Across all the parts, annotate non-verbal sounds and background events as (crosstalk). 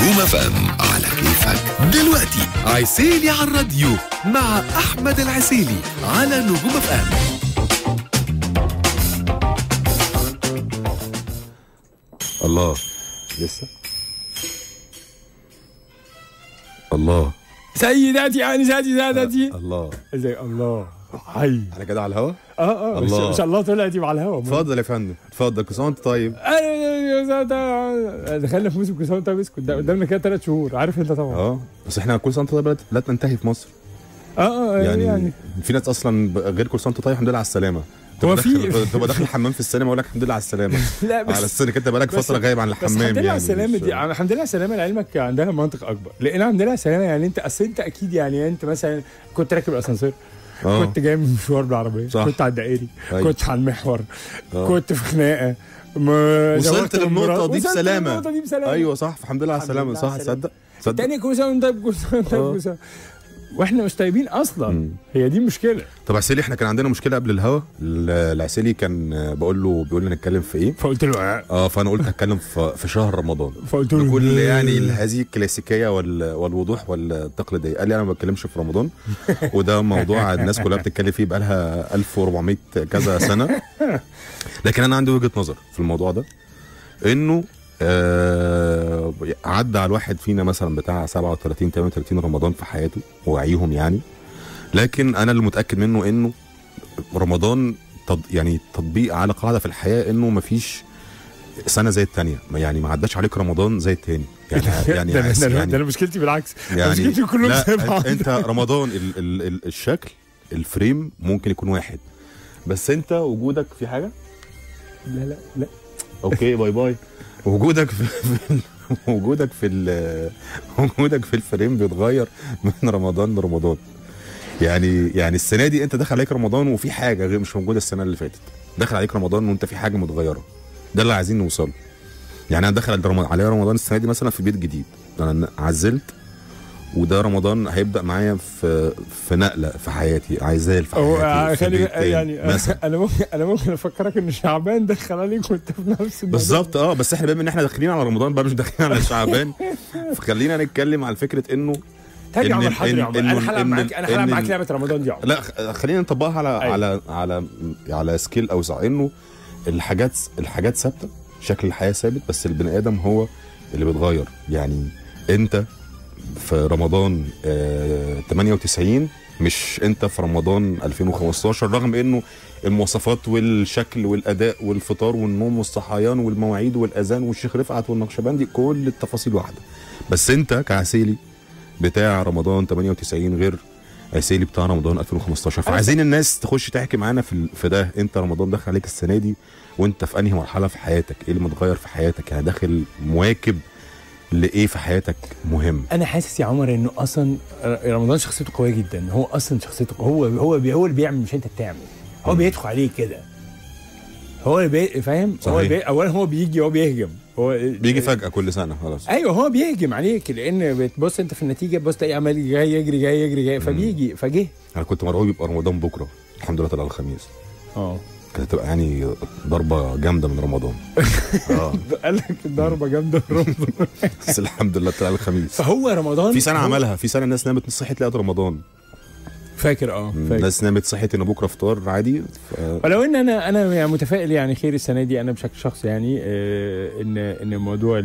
نجوم FM على كيفك. دلوقتي عسيلي على الراديو مع أحمد العسيلي على نجوم FM الله. لسه؟ الله. سيداتي آنساتي سادتي الله. زي الله. حي. على كده على الهوا؟ آه آه. إن شاء الله طلعت يبقى على الهوا. اتفضل يا فندم اتفضل كل سنه وانت طيب انا دخلنا في موسم كل سنه وانت طيب اسكت. ده قدامنا كده ثلاث شهور عارف انت طبعا. آه آه بس إحنا كل سنه طيب لا- تنتهي في مصر. آه يعني, يعني, يعني يعني. في ناس أصلا غير كل سنه وانت طيب الحمد لله على السلامة. هو في- تبقى داخل الحمام في السينما أقول لك الحمد لله على السلامة. (laughs) لا بس على السنة كده بقالك فترة غايب عن بس الحمام الحمد لله يعني على السلامه دي يعني الحمد لله على السلامة لعلمك عندها منطق أكبر. لأن الحمد لله على السلامة يعني انت أصل أنت أكيد يعني أنت مثلا كنت راكب الأسانسير. آه. كنت جاي من مشوار بالعربية. صح. كنت على الدائري. أيوة. كنت على المحور. آه. كنت في خناقة. ما وصلت للنقطة دي بسلامة. دي بسلامة. أيوه صح. الحمد لله على السلامة. صح. تصدق تاني كل سنه وانت طيب كل سنه وانت طيب. كل سنه وإحنا مش طيبين أصلا. مم. هي دي مشكله طب عسيلي إحنا كان عندنا مشكلة قبل الهوا؟ ال- العسيلي كان آه، بقول له بيقول لي نتكلم في إيه؟ فقلت له آه. آه فأنا قلت هتكلم في في شهر رمضان. فقلت له آه. يعني هذه الكلاسيكية وال- والوضوح والتقليدية. قال لي أنا ما بتكلمش في رمضان. (laughs) وده موضوع الناس كلها بتتكلم فيه بقالها 1400 كذا سنة. (laughs) لكن أنا عندي وجهة نظر في الموضوع ده. إنه آه عدى على الواحد فينا مثلا بتاع 37 38 رمضان في حياته وعيهم يعني. لكن أنا اللي متأكد منه إنه رمضان تط يعني تطبيق على قاعدة في الحياة إنه مفيش سنة زي التانية. ما يعني ما عداش عليك رمضان زي التاني. يعني (laughs) يعني, ده, يعني ده أنا مشكلتي بالعكس. يعني مشكلتي كلهم زي بعض. أنت رمضان ال ال ال الشكل ال frame ممكن يكون واحد. بس أنت وجودك في حاجة؟ لا لا لا. okay bye bye. (laughs) وجودك في (laughs) وجودك في وجودك في ال frame بيتغير من رمضان لرمضان. يعني يعني السنة دي انت دخل عليك رمضان وفي حاجة غير مش موجودة السنة اللي فاتت. دخل عليك رمضان وانت في حاجة متغيرة. ده اللي عايزين نوصله. يعني أنا دخل عليا رمضان السنة دي مثلا في بيت جديد. أنا عزلت وده رمضان هيبدأ معايا في في نقلة في حياتي عايزال في حياتي خلي يعني (laughs) مثلا أنا ممكن أنا ممكن أفكرك إن شعبان دخل عليك وأنت في نفس. بالظبط آه بس إحنا بما إن إحنا داخلين على رمضان بقى مش داخلين على شعبان (laughs) فخلينا نتكلم على فكرة إنه تاني عمر إن- عمر أنا هلعب معاك أنا هلعب معاك لعبة رمضان دي عمر لا خلينا نطبقها على أيوة. على على على سكيل أوسع إنه الحاجات الحاجات ثابتة شكل الحياة ثابت بس البني آدم هو اللي بيتغير يعني أنت في رمضان آه 98 مش انت في رمضان 2015 رغم انه المواصفات والشكل والأداء والفطار والنوم والصحيان والمواعيد والأذان والشيخ رفعت والنقشبندي كل التفاصيل واحدة. بس انت كعسيلي بتاع رمضان 98 غير عسيلي بتاع رمضان 2015 فعايزين الناس تخش تحكي معانا في في ده. انت رمضان دخل عليك السنة دي وانت في انهي مرحلة في حياتك؟ إيه اللي متغير في حياتك؟ يعني داخل مواكب لإيه في حياتك مهم؟ أنا حاسس يا عمر إنه أصلا رمضان شخصيته قوية جدا. هو أصلا شخصيته هو هو بي هو اللي بيعمل مش أنت بتعمل. هو بيدخل عليك كده. هو اللي بي فاهم؟ هو صحيح. اللي بي اولا هو بيجي هو بيهجم. هو بيجي فجأة كل سنة خلاص. أيوه هو بيهجم عليك لأن بتبص أنت في النتيجة بص تلاقيه عمال جاي يجري جاي يجري جاي. فبيجي فجه. أنا كنت مرعوب يبقى رمضان بكرة. الحمد لله طلع الخميس. آه. كانت هتبقى يعني ضربة جامدة من رمضان. (laughs) آه. قال لك ضربة جامدة رمضان. (laughs) بس الحمد لله طلع الخميس. فهو رمضان في سنة عملها في سنة الناس نامت صحيت لقت رمضان. فاكر آه فاكر. الناس نامت صحيت إن بكرة فطار عادي ف... ولو إن أنا أنا يعني متفائل يعني خير السنة دي أنا بشكل شخصي يعني آه إن إن موضوع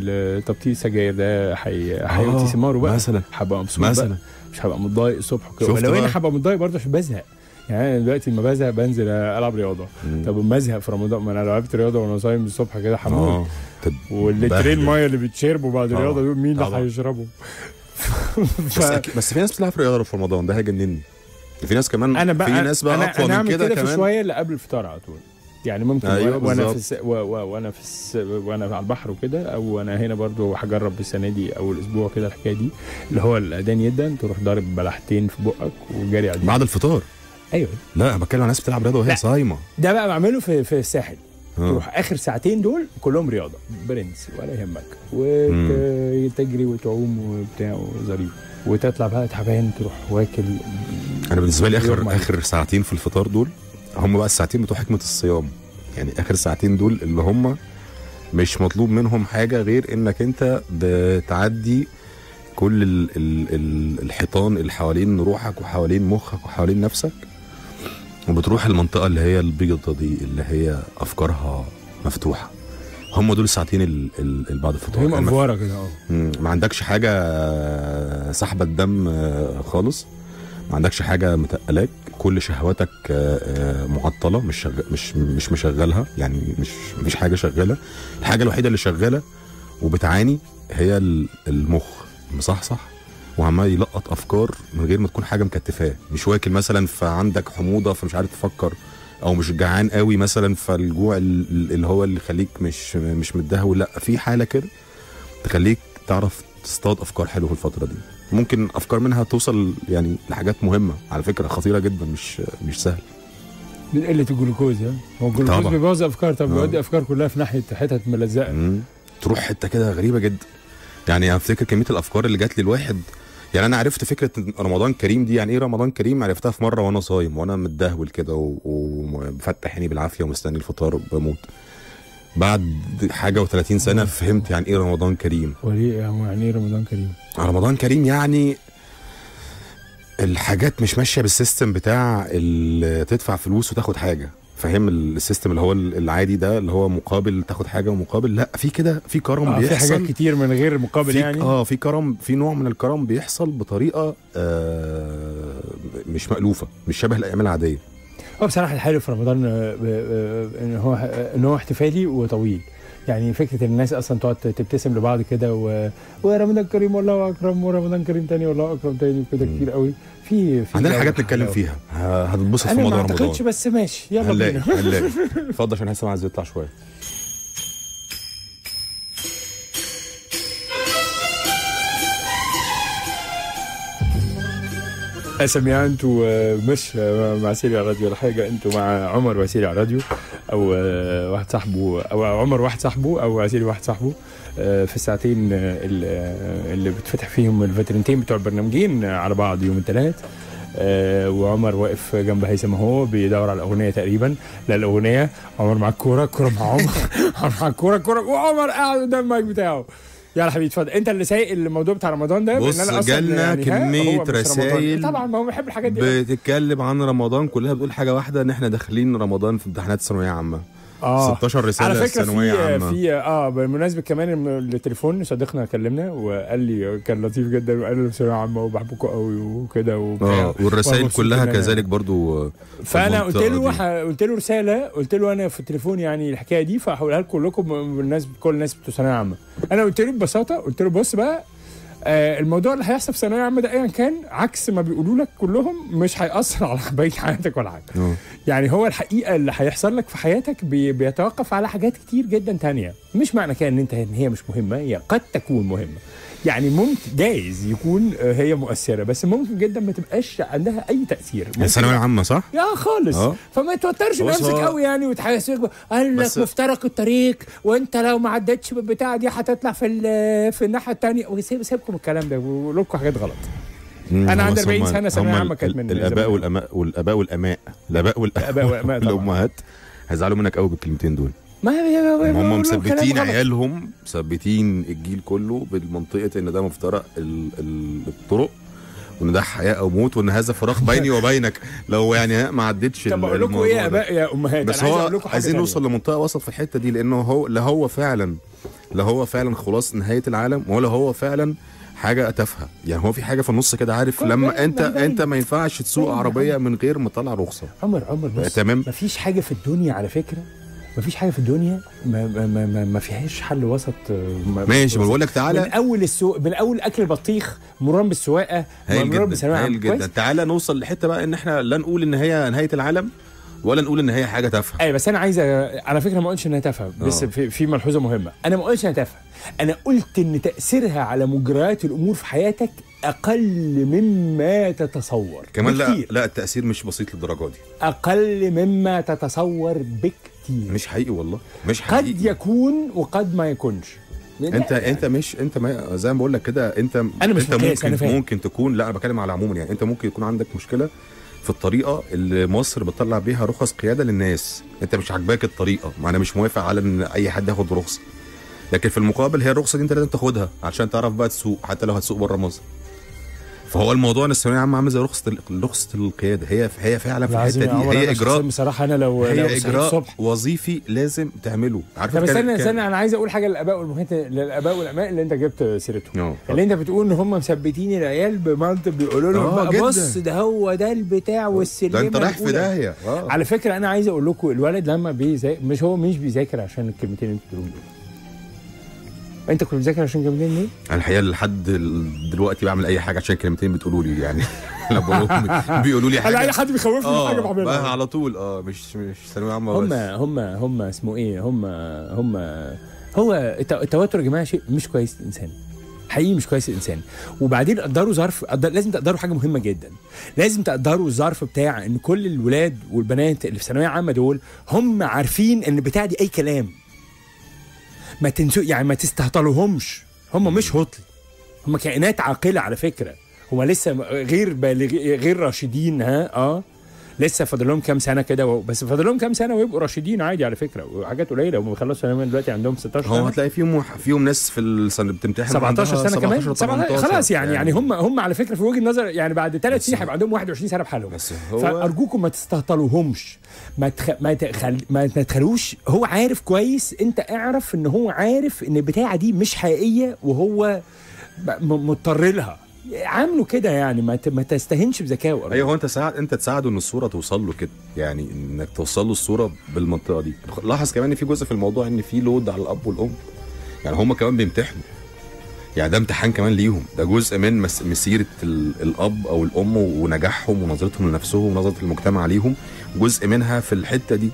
تبطيل السجاير ده حي- هيؤتي ثماره بقى. مثلا هبقى مبسوط مثلا. مش هبقى متضايق الصبح شفت ولو إن بقى؟ هبقى متضايق برضه عشان بزهق. يعني أنا دلوقتي لما بزهق بنزل ألعب رياضة. طب اما ازهق في رمضان ما أنا لعبت رياضة وأنا صايم الصبح كده آه تد- واللترين. مية اللي بيتشربوا بعد طبعا. الرياضة دول مين اللي. هيشربوا ف... (laughs) بس بس في ناس بتلعب رياضة في رمضان ده هيجنني في ناس كمان أنا بقى في ناس بقى أنا أقوى أنا من كده كده في كمان شوية اللي قبل الفطار على طول يعني ممكن أيوة وأنا في. الس... و... و... وأنا في الس... وأنا على البحر وكده أو أنا هنا برضو هجرب السنة دي أو الأسبوع كده الحكاية دي اللي هو الأذان يدا تروح ضارب بلحتين في بقك وجاري عليه بعد الفطار أيوه. لا أنا بتكلم عن ناس بتلعب رياضة وهي. صايمة. ده بقى بعمله في في الساحل. آه. تروح آخر ساعتين دول كلهم رياضة برنس ولا يهمك. وتجري وتعوم وبتاع وظريف. وتطلع بقى تعبان تروح واكل. أنا بالنسبة لي اخر. آخر ساعتين في الفطار دول هم بقى الساعتين بتوع حكمة الصيام. يعني آخر ساعتين دول اللي هم مش مطلوب منهم حاجة غير إنك أنت بتعدي كل ال ال ال الحيطان اللي حوالين روحك وحوالين مخك وحوالين نفسك. وبتروح المنطقة اللي هي البيضة دي اللي هي أفكارها مفتوحة. هم دول الساعتين ال- ال- اللي بعد الفطار هي ما- مقفوره كده آه. ما عندكش حاجة آه، سحبه الدم آه، خالص. ما عندكش حاجة متقلاك. كل شهواتك آه، معطلة مش شغ... مش مش مشغلها. يعني مش مفيش حاجة شغالة. الحاجة الوحيدة اللي شغالة وبتعاني هي ال- المخ. مصحصح وعمال يلقط أفكار من غير ما تكون حاجة مكتفاة مش واكل مثلا فعندك حموضة فمش عارف تفكر أو مش جعان قوي مثلا فالجوع ال- اللي هو اللي يخليك مش مش متدهول لأ في حالة كده تخليك تعرف تصطاد أفكار حلوة في الفترة دي ممكن أفكار منها توصل يعني لحاجات مهمة على فكرة خطيرة جدا مش مش سهل من قلة الجلوكوز ها هو الجلوكوز. بيبوظ أفكار طب آه. بيودي أفكار كلها في ناحية حتت ملزقة. تروح حتة كده غريبة جدا يعني أفتكر كمية الأفكار اللي جات لي الواحد يعني أنا عرفت فكرة رمضان كريم دي يعني إيه رمضان كريم؟ عرفتها في مرة وأنا صايم وأنا متدهول كده ومفتح عيني بالعافية ومستني الفطار بموت. بعد حاجة و30 سنة فهمت يعني إيه رمضان كريم. وليه يعني إيه رمضان كريم؟ رمضان كريم يعني الحاجات مش ماشية بال system بتاع تدفع فلوس وتاخد حاجة. فاهم ال system اللي هو العادي ده اللي هو مقابل تاخد حاجة ومقابل لأ في كده في كرم آه في بيحصل. حاجات كتير من غير مقابل في يعني؟ آه في كرم في نوع من الكرم بيحصل بطريقة آه مش مألوفة مش شبه الأيام العادية. هو بصراحة الحلو في رمضان آه، آه، إن هو إن هو احتفالي وطويل. يعني فكرة إن الناس أصلا تقعد تبتسم لبعض كده و... ورمضان كريم والله أكرم ورمضان كريم تاني والله أكرم تاني وكده كتير قوي. في في عندنا حاجات نتكلم. فيها. هتتبسط في أنا ما موضوع أعتقدش رمضان بس ماشي. يلا بينا. هنلاقي. (laughs) اتفضل عشان حاسس عايز يطلع شوية. سميع أنتوا آه، مش آه، مع عسيلي على الراديو ولا حاجة؟ أنتوا مع عمر وعسيلي على الراديو أو آه، واحد صاحبي أو عمر واحد صاحبي أو عسيلي واحد صاحبي. في الساعتين آه، اللي آه، اللي بتفتح فيهم الفترتين بتوع البرنامجين آه، على بعض يوم الثلاث. آه، وعمر واقف جنب هيثم اهو بيدور على الأغنية تقريبا. لا الأغنية عمر مع الكوره الكوره مع عمر. (laughs) عمر مع الكوره الكوره وعمر قاعد قدام المايك بتاعه. يلا حبيبي اتفضل. انت اللي سايق الموضوع بتاع رمضان ده بص، أنا جالنا يعني هو رمضان. رسايل طبعا ما هو بيحب الحاجات دي. بتتكلم عن رمضان كلها بتقول حاجة واحدة إن إحنا داخلين رمضان في امتحانات ثانوية عامة. آه. 16 رسالة على فكرة في في آه بالمناسبة كمان التليفون صديقنا كلمنا وقال لي كان لطيف جدا وقال لي ثانوية عامة وبحبكم قوي وكده آه والرسائل كلها كذلك برضو فأنا قلت له قلت له رسالة قلت له أنا في التليفون يعني الحكاية دي فهقولها لكم كلكم بالناس كل الناس بتوع ثانوية عامة. أنا قلت له ببساطة قلت له بص بقى آه الموضوع اللي هيحصل في ثانوية عامة ده ايا كان عكس ما بيقولوا لك كلهم مش هيأثر على (laughs) بقية حياتك ولا حاجة. آه يعني هو الحقيقة اللي هيحصل لك في حياتك بي بيتوقف على حاجات كتير جدا تانية. مش معنى كده إن أنت ان هي مش مهمة هي قد تكون مهمة. يعني ممكن جايز يكون آه، هي مؤثرة بس ممكن جدا ما تبقاش عندها أي تأثير. ممكن ثانوية عامة صح؟ يا خالص. آه. فما توترش نفسك قوي يعني وتحسسك قال لك مفترق الطريق وأنت لو ما عدتش بالبتاعة دي هتطلع في في الناحية الثانية وسيب سيبكم الكلام ده وقول لكم حاجات غلط. هم عندي 40 هم- سنة ثانوية هم عامة كانت من الأباء. والاماء والأباء والأماء. الأباء طبعاً. (laughs) والامهات هيزعلوا منك قوي بالكلمتين دول. ما هي هم مثبتين عيالهم مثبتين الجيل كله بالمنطقة ان ده مفترق ال- ال- الطرق وان ده حياه أو موت وان هذا فراغ بيني وبينك لو يعني ما عدتش طب أقول لكم إيه يا. اباء يا امهات بس هو عايزين. نوصل لمنطقه وسط في الحته دي لأنه هو لا هو فعلا لا هو فعلا خلاص نهايه العالم ولا هو فعلا حاجة تافهه يعني هو في حاجة في النص كده عارف لما انت باين- انت ما ينفعش تسوق عربيه من غير ما تطلع رخصه عمر عمر بص تمام. ما فيش حاجة في الدنيا على فكره ما فيش حاجة في الدنيا ما ما ما, ما, ما فيهاش حل وسط آه، ما ماشي وسط. بقول لك من تعالى أول السوق من أول أكل البطيخ مرورا بالسواقة هايل جدا هايل. جدا؟ تعالى نوصل لحتة بقى إن إحنا لا نقول إن هي نهاية العالم ولا نقول إن هي حاجة تافهة اي بس أنا عايز أ- على فكرة ما قلتش إنها تافهة بس آه. في, في ملحوظة مهمة أنا ما قلتش إنها تافهة أنا قلت إن تأثيرها على مجريات الأمور في حياتك أقل مما تتصور كمان لا بكتير. لا التأثير مش بسيط للدرجة دي أقل مما تتصور بكتير مش حقيقي والله. مش حقيقي. قد يكون وقد ما يكونش. انت أنت مش أنت ما زي ما بقول لك كده أنت أنا مش أنت ممكن أنا فاهم. ممكن تكون لا أنا بتكلم على عموما يعني. أنت ممكن يكون عندك مشكلة في الطريقة اللي مصر بتطلع بيها رخص قيادة للناس. أنت مش عاجباك الطريقة. ما أنا مش موافق على إن أي حد ياخد رخصة. لكن في المقابل هي الرخصة دي أنت لازم تاخدها عشان تعرف بقى تسوق حتى لو هتسوق بره مصر. فهو الموضوع ان الثانوية العامة عاملة زي رخصة رخصة القيادة. هي هي فعلا في الحتة دي. هي اجراء بصراحة. أنا لو لو هي صحيت إجراء الصبح. وظيفي لازم تعمله. عارف طب استنى استنى أنا عايز أقول حاجة للآباء والامهات للآباء والامهات اللي أنت جبت سيرتهم. آه. اللي أنت بتقول إن هم مثبتين العيال بمنطق بيقولوا لهم جدا. بص ده هو ده البتاع والسلمه ده أنت رايح في. داهية. آه. على فكرة أنا عايز أقول لكم الولد لما بيذاكر مش هو مش بيذاكر عشان الكلمتين اللي أنتوا بتقولوا دول. انت كنت بتذاكر عشان الكلمتين دي؟ أنا الحقيقة لحد دلوقتي بعمل أي حاجة عشان كلمتين بتقولوا لي يعني. (laughs) أنا بيقولوا لي أنا أي حاجة حد بيخوفني من حاجة بعملها. على طول. آه مش مش ثانوية عامة هم بس. هم هم اسمه إيه؟ هم هم هو الت- التوتر يا جماعة شيء مش كويس للإنسان. حقيقي مش كويس للإنسان. وبعدين قدروا ظرف قدر لازم تقدروا حاجة مهمة جدا. لازم تقدروا الظرف بتاع إن كل الولاد والبنات اللي في ثانوية عامة دول هم عارفين إن بتاع دي أي كلام. ما تنسوا يعني ما تستهطلوهمش هم مش هطل هم كائنات عاقلة على فكرة. هم لسه غير بالغ غير راشدين ها؟ آه. لسه فاضل لهم كام سنة كده بس فاضل لهم كام سنة ويبقوا راشدين عادي على فكرة. وحاجات قليلة هم بيخلصوا ثانويه دلوقتي عندهم 16 هو سنة. هتلاقي فيهم فيهم ناس في السنة بتمتحن 17 عندها سنة كمان؟ 17 17 18 خلاص يعني يعني هم هم على فكرة في وجهة نظر يعني بعد ثلاث سنين هيبقى عندهم 21 سنة بحالهم. بس هو فأرجوكم ما تستهتروهمش. ما تخ... ما تخل... ما تخلوش هو عارف كويس انت اعرف ان هو عارف ان البتاعة دي مش حقيقية وهو مضطر لها. عامله كده يعني ما. ما تستهنش بذكائه أيوه هو أنت ساعد أنت تساعده إن الصورة توصل له كده يعني إنك توصل له الصورة بالمنطقة دي. لاحظ كمان إن في جزء في الموضوع إن في لود على الأب والأم. يعني هم كمان بيمتحنوا. يعني ده امتحان كمان ليهم. ده جزء من مس- مسيرة ال- الأب أو الأم ونجاحهم ونظرتهم لنفسهم ونظرة المجتمع ليهم. جزء منها في الحتة دي.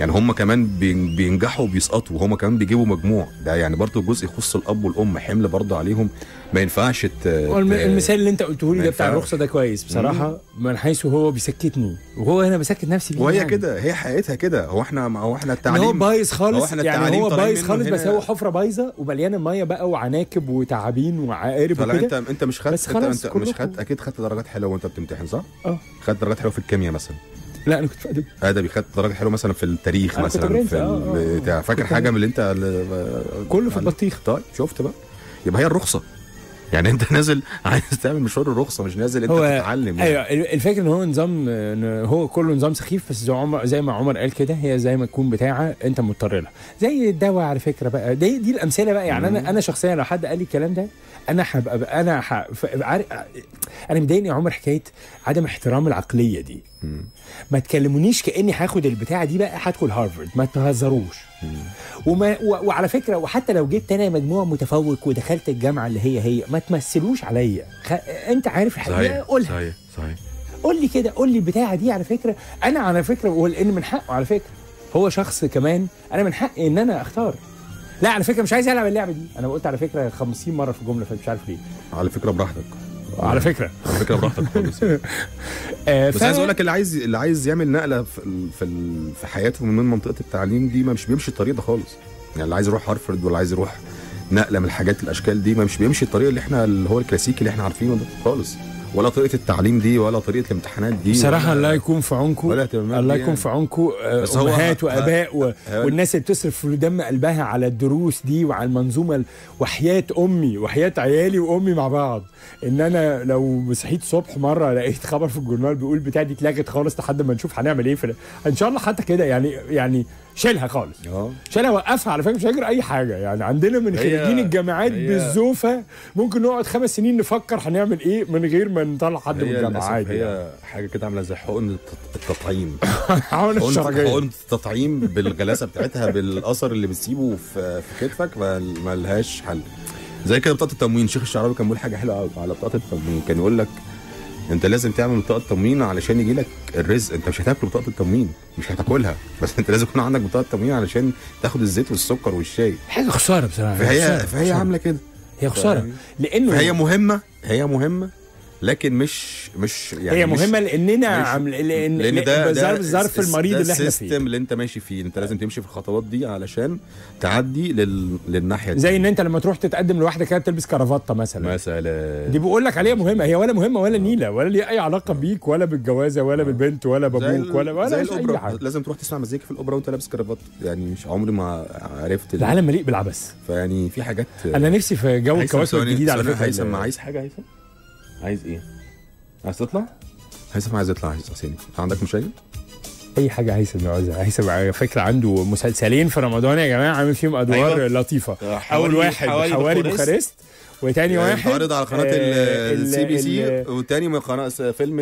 يعني هم كمان بين- بينجحوا وبيسقطوا وهم كمان بيجيبوا مجموع. ده يعني برضه جزء يخص الأب والأم حمل برضه عليهم. ما ينفعش ت... المثال اللي انت قلته لي ده بتاع. الرخصة ده كويس بصراحة من حيث هو بيسكتني. وهو هنا بسكت نفسي وهي يعني. كده هي حقيقتها كده. هو إحنا هو إحنا إن التعليم هو بايظ هو خالص إحنا يعني هو بايظ خالص بس هو حفرة بايظة ومليانة مية بقى وعناكب وتعابين وعقارب فلا انت وكده. انت مش خدت انت, انت مش خدت أكيد خدت درجات حلوة وانت بتمتحن صح؟ آه. خدت درجات حلوة في الكيمياء مثلا. لا أنا كنت في ادبي ادبي خدت درجات حلوة مثلا في التاريخ مثلا في آه، آه، آه. بتاع. فاكر كنت حاجة من اللي انت كله في البطيخ. طيب شفت بقى. يبقى هي الرخصة. يعني أنت نازل (laughs) عايز تعمل مشوار الرخصة مش نازل أنت تتعلم يعني. أيوه الفكرة إن هو نظام هو كله نظام سخيف بس زي عمر زي ما عمر قال كده هي زي ما تكون بتاعة أنت مضطر لها. زي الدواء على فكرة بقى. دي دي الأمثلة بقى. يعني أنا أنا شخصيا لو حد قال لي الكلام ده أنا هبقى أنا ح... عارف أنا مضايقني يا عمر حكاية عدم احترام العقلية دي. ما تكلمونيش كأني هاخد البتاعة دي بقى هدخل هارفرد. ما تهزروش. وما و... وعلى فكرة وحتى لو جبت أنا مجموع متفوق ودخلت الجامعة اللي هي هي ما تمثلوش عليا. خ... أنت عارف الحقيقة صحيح قولها. صحيح صحيح. قول لي كده قول لي البتاعة دي على فكرة. أنا على فكرة ولان من حقه على فكرة. هو شخص كمان أنا من حقي إن أنا أختار. لا على فكرة مش عايز ألعب اللعبة دي. أنا قلت على فكرة 50 مرة في الجمله فمش عارف ليه. على فكرة براحتك. على فكرة. على فكرة براحتك خالص. (laughs) آه بس عايز أقول لك اللي عايز اللي عايز يعمل نقلة في في حياته من منطقة التعليم دي ما مش بيمشي الطريق ده خالص. يعني اللي عايز يروح هارفرد ولا عايز يروح نقلة من الحاجات الأشكال دي ما مش بيمشي الطريق اللي إحنا اللي هو الكلاسيكي اللي إحنا عارفينه ده خالص. ولا طريقة التعليم دي ولا طريقة الامتحانات دي بصراحة الله يكون في عونكم. الله دي يكون يعني. في عونكم. آه، أمهات وآباء و... والناس اللي بتصرف في دم قلبها على الدروس دي وعلى المنظومة ال- وحياة أمي وحياة عيالي وأمي مع بعض. إن أنا لو صحيت الصبح مرة لقيت خبر في الجورنال بيقول بتاع دي اتلغت خالص لحد ما نشوف هنعمل إيه في إن شاء الله حتى كده يعني يعني شيلها خالص. آه. شيلها وقفها على فكرة مش هيجري أي حاجة. يعني عندنا من خريجين الجامعات بالزوفة ممكن نقعد خمس سنين نفكر هنعمل إيه من غير ما نطلع حد من الجامعة. عادي يعني. هي حاجة كده عاملة زي حقن الت- التطعيم. (laughs) حقن حقن الشرجيه حقن التطعيم بالغلاسه بتاعتها بالأثر اللي بتسيبه في في كتفك ما ما لهاش حل. زي كده بطاقة التموين. شيخ الشعراوي كان بيقول حاجة حلوة على بطاقة التموين. كان يقول لك انت لازم تعمل بطاقة تموين علشان يجي لك الرزق. انت مش هتاكل بطاقة التموين مش هتاكلها. (laughs) بس انت لازم يكون عندك بطاقة تموين علشان تاخد الزيت والسكر والشاي. حاجة خسارة بصراحة. فهي خسارة، فهي خسارة. عاملة كده. هي خسارة؟ لأنه فهي مهمة هي مهمة لكن مش مش يعني هي مش مهمة لأننا عامل لأن لأن ده ده ظرف المريض اللي إحنا ال system فيه. اللي انت ماشي فيه. انت لازم تمشي في الخطوات دي علشان تعدي لل... للناحية دي. زي ان انت لما تروح تتقدم لوحدك كده تلبس كرافته مثلا. مثلا. دي بقول لك عليها مهمة. هي ولا مهمة ولا نيلة ولا ليها أي علاقة بيك ولا بالجوازة ولا بالبنت ولا بأبوك ولا ولا زي الاوبرا حاجة. لازم تروح تسمع مزيكا في الأوبرا وأنت لابس كرافات يعني مش عمري ما عرفت ال- العالم مليء بالعبث. فيعني في حاجات أنا نفسي في جو الكواكب الجديدة على فكرة. هيثم عايز حاجة هيثم؟ عايز إيه؟ عايز تطلع؟ هيثم عايز يطلع عايز حسين عندك مشاكل؟ أي حاجة هيثم يعوزها هيثم على فكرة عنده مسلسلين في رمضان يا جماعة عامل فيهم أدوار أيوة. لطيفة. آه، أول واحد حواري حواري بوخارست. وتاني واحد عارض على قناة آه، ال CBC من قناة فيلم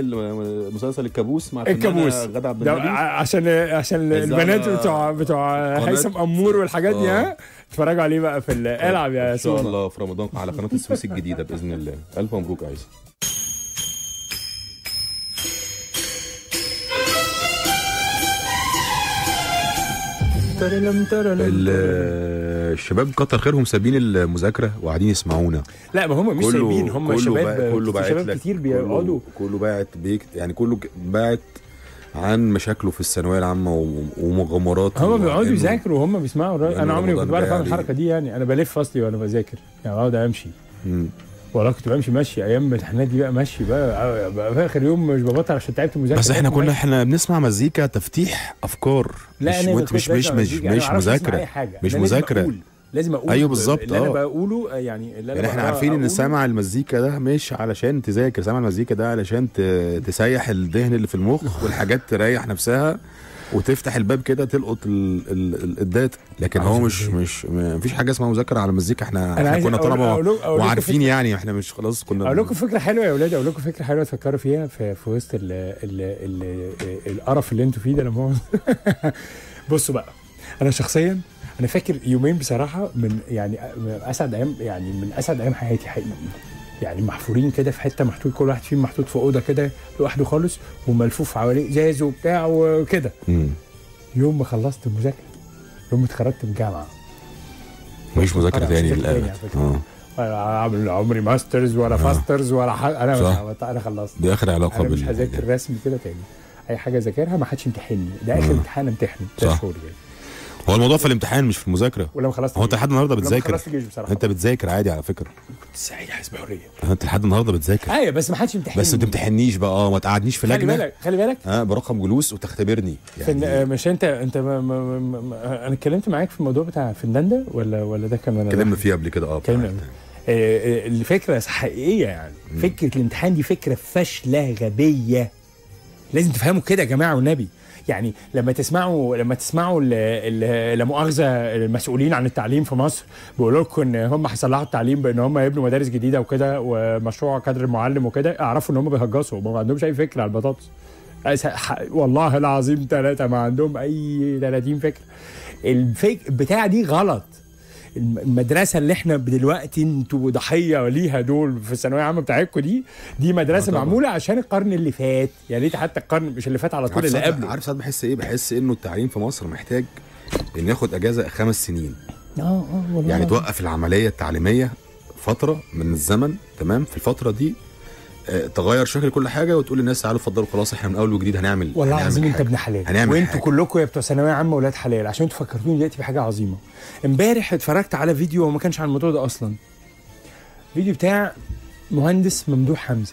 مسلسل الكابوس مع الكابوس. غادة عبد عشان عشان البنات بتوع بتوع هيثم أمور والحاجات دي آه. ها؟ اتفرجوا عليه بقى في ال- العب يا إن شاء الله في رمضان على قناة السويس الجديدة بإذن الله. ألف مبروك يا الشباب كتر خيرهم سابين المذاكرة وقاعدين يسمعونا لا ما هم مش سايبين هم شباب كله باعت شباب كتير بيقعدوا كله باعت بيك يعني كله باعت عن مشاكله في الثانوية العامة و- ومغامرات هم بيقعدوا يذاكروا وهم بيسمعوا. لأن أنا عمري ما كنت بعرف أعمل. الحركة دي يعني أنا بلف فصلي وأنا بذاكر يعني بقعد أمشي. والله كنت بمشي مشي أيام الامتحانات دي بقى مشي بقى, بقى في آخر يوم مش ببطل عشان تعبت مذاكرة بس إحنا كنا ماشي. إحنا بنسمع مزيكا تفتيح أفكار لا مش وانت مش مش مش, مش مذاكرة مش مذاكرة. لازم أقول أيوة بالظبط، اللي أنا آه. بقوله آه، يعني اللي يعني إحنا عارفين إن. سمع المزيكا ده مش علشان تذاكر سمع المزيكا ده علشان تسيح الدهن اللي في المخ والحاجات تريح نفسها وتفتح الباب كده تلقط ال- ال- ال- الداتا. لكن هو مش. مش ما فيش حاجة اسمها مذاكرة على مزيكا. إحنا إحنا كنا طلبة وعارفين يعني إحنا مش خلاص كنا أقول لكم فكرة حلوة يا أولاد أقول لكم فكرة حلوة تفكروا فيها في, في وسط ال ال ال القرف اللي أنتوا فيه ده لما (laughs) بصوا بقى أنا شخصيا أنا فاكر يومين بصراحة من يعني من أسعد أيام يعني من أسعد أيام حياتي حقيقي. يعني محفورين كده في حتة محطوط كل واحد فيهم محطوط في أوضة كده لوحده خالص وملفوف حواليه ازاز وبتاع وكده. يوم ما خلصت المذاكره يوم ما اتخرجت من الجامعة مفيش مذاكرة تاني للأبد. عامل عمري masters ولا فاسترز ولا حاجة أنا صح. أنا خلصت. دي آخر علاقة أنا مش بال هذاكر رسمي كده تاني. أي حاجة ذاكرها ما حدش يمتحني ده آخر. امتحان امتحنه صح. شهور يعني. هو الموضوع في الامتحان مش في المذاكرة. ولما خلصت هو انت. لحد النهارده بتذاكر. خلصت بصراحة. انت بتذاكر عادي على فكرة. كنت سعيد حاسس بحريه انت لحد النهارده بتذاكر. أيوه بس ما حدش يمتحني بس ما تمتحنيش بقى. آه ما تقعدنيش في خلي لجنة. بالك خلي بالك. آه برقم جلوس وتختبرني. يعني مش انت انت ما ما ما ما أنا اتكلمت معاك في الموضوع بتاع فنلندا ولا ولا ده كان اتكلمنا فيه قبل كده. آه اتكلمنا. آه، آه، الفكرة حقيقية يعني. فكرة الامتحان دي فكرة فاشلة غبية. لازم تفهموا كده يا جماعة والنبي. يعني لما تسمعوا لما تسمعوا لا مؤاخذة المسؤولين عن التعليم في مصر بيقولوا لكم إن هم هيصلحوا التعليم بإن هم يبنوا مدارس جديدة وكده ومشروع كادر المعلم وكده اعرفوا إن هم بيهجصوا ما عندهمش أي فكره على البطاطس. والله العظيم ثلاثة ما عندهم أي 30 فكره الفك بتاع دي غلط. المدرسة اللي إحنا دلوقتي أنتوا ضحية ليها دول في الثانوية العامة بتاعتكم دي دي مدرسة طبعا. معمولة عشان القرن اللي فات. يا ريت حتى القرن مش اللي فات على طول اللي قبله. عارف ساعات بحس إيه؟ بحس انه التعليم في مصر محتاج ان ياخد اجازة خمس سنين. آه آه والله. يعني توقف العملية التعليمية فترة من الزمن تمام؟ في الفترة دي آه، تغير شكل كل حاجة وتقول للناس تعالوا اتفضلوا خلاص إحنا من أول وجديد هنعمل والله العظيم انت. ابن حلال. هنعمل وانتوا. كلكم يا بتوع ثانوية عامة ولاد حلال. عشان أنتوا فكرتوني دلوقتي بحاجة عظيمة. امبارح اتفرجت على فيديو وما كانش عن الموضوع ده أصلا. فيديو بتاع مهندس ممدوح حمزة.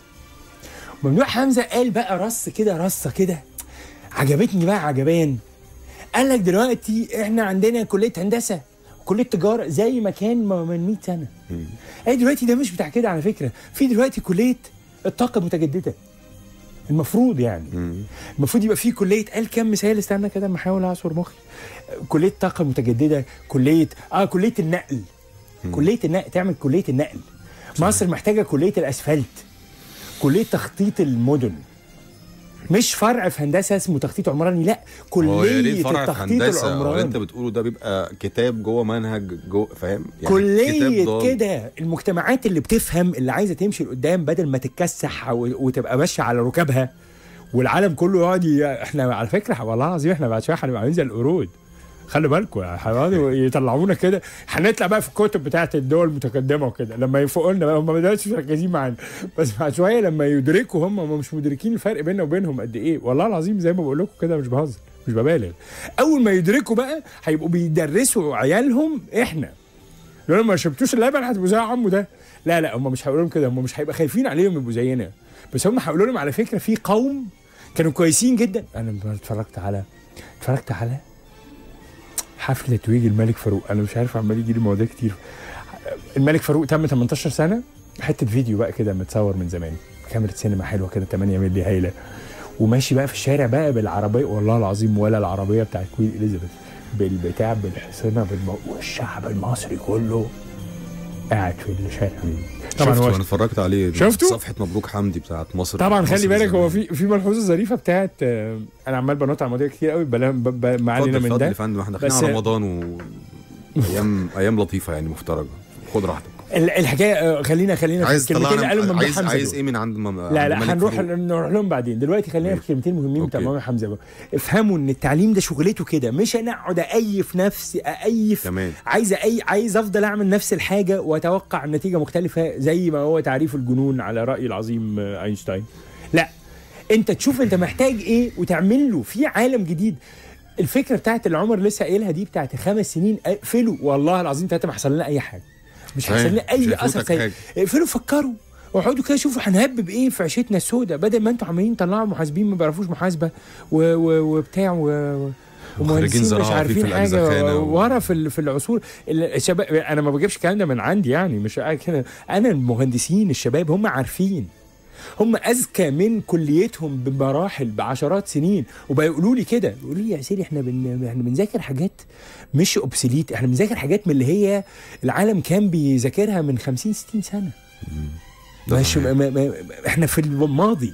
ممدوح حمزة قال بقى رص كده رصة كده. عجبتني بقى عجبان. قال لك دلوقتي إحنا عندنا كلية هندسة كلية تجارة زي ما كان من 100 سنة. مم. اي دلوقتي ده مش بتاع كده على فكرة. في دلوقتي كلية الطاقة المتجدده المفروض يعني. مم. المفروض يبقى في كلية قال كام مثال استنى كده أما أحاول أعصر مخي. كلية طاقة متجددة كلية آه كلية النقل. كلية النقل تعمل كلية النقل. مصر محتاجة كلية الأسفلت. كلية تخطيط المدن. مش فرع في هندسة اسمه تخطيط عمراني لا كلية فرع في التخطيط هو اللي انت العمراني بتقوله ده بيبقى كتاب جوه منهج جوه فاهم؟ يعني كلية. كده المجتمعات اللي بتفهم اللي عايزة تمشي لقدام بدل ما تتكسح وتبقى ماشية على ركابها والعالم كله يقعد إحنا على فكرة والله العظيم إحنا بعد شوية هنبقى عاملين زي القرود. خلي بالكم هيقعدوا يطلعونا كده. هنطلع بقى في الكتب بتاعت الدول المتقدمة وكده. لما يفوقوا لنا هم مش مركزين معانا. بس بعد شوية لما يدركوا هم هم مش مدركين الفرق بيننا وبينهم قد إيه. والله العظيم زي ما بقول لكم كده مش بهزر مش ببالغ. أول ما يدركوا بقى هيبقوا بيدرسوا عيالهم إحنا. لهم ما شربتوش اللبن هتبقوا زي عمو ده. لا لا هم مش هيقولوا لهم كده. هم مش هيبقى خايفين عليهم يبقوا زينا. بس هم هيقولوا لهم على فكرة في قوم كانوا كويسين جدا. أنا اتفرجت على اتفرجت على حفلة تويج الملك فاروق. أنا مش عارف عمال يجي لي مواضيع كتير. الملك فاروق تم 18 سنة. حتة فيديو بقى كده متصور من زمان. كاميرا سينما حلوة كده 8 مللي هايلة. وماشي بقى في الشارع بقى بالعربية. والله العظيم ولا العربية بتاعت كوين إليزابيث. بالبتاع بالحصنه بالمو... والشعب المصري كله قاعد في الشارع. طبعا هو- أنا اتفرجت عليه. شفته؟ صفحة مبروك حمدي بتاعت مصر. طبعا مصر خلي بالك. هو في في ملحوظة ظريفة بتاعت أنا عمال بنط على مواضيع كتير قوي ما علينا من ده. يا فندم إحنا داخلين على رمضان و أيام أيام لطيفة يعني مفترجة. خد راحتك. الحكاية آه، خلينا خلينا في عايز الكلمتين اللي قالهم ممدوح عايز حمزة عايز. إيه من عند مم... لا لا هنروح؟ نروح لهم بعدين دلوقتي خلينا في. كلمتين مهمين بتاع. مامي حمزة بقى. افهموا إن التعليم ده شغلته كده مش أنا اقعد ايف نفسي ايف تمام عايز اي عايز أفضل أعمل نفس الحاجة وأتوقع نتيجة مختلفة زي ما هو تعريف الجنون على رأي العظيم آه، أينشتاين لا أنت تشوف أنت محتاج إيه وتعمل له في عالم جديد الفكرة بتاعت اللي عمر لسه قايلها دي بتاعت خمس سنين اقفلوا والله العظيم ثلاثة ما حصل لنا أي حاجة مش. هيحصل لنا أي أثر سيء. اقفلوا فكروا. اقعدوا كده شوفوا هنهبب إيه في عيشتنا السوداء؟ بدل ما أنتوا عمالين تطلعوا محاسبين ما بيعرفوش محاسبة و- و- وبتاع و... و- ومهندسين مش عارفين في حاجة ورا في في العصور. ال- الشباب أنا ما بجيبش الكلام ده من عندي يعني مش كده. أنا المهندسين الشباب هم عارفين. هم أذكى من كليتهم بمراحل بعشرات سنين. وبيقولوا لي كده يقولوا لي يا سيدي إحنا بن... إحنا بنذاكر حاجات مش اوبسليت إحنا بنذاكر حاجات من اللي هي العالم كان بيذاكرها من 50 60 سنة. مش. ما... ما... إحنا في الماضي.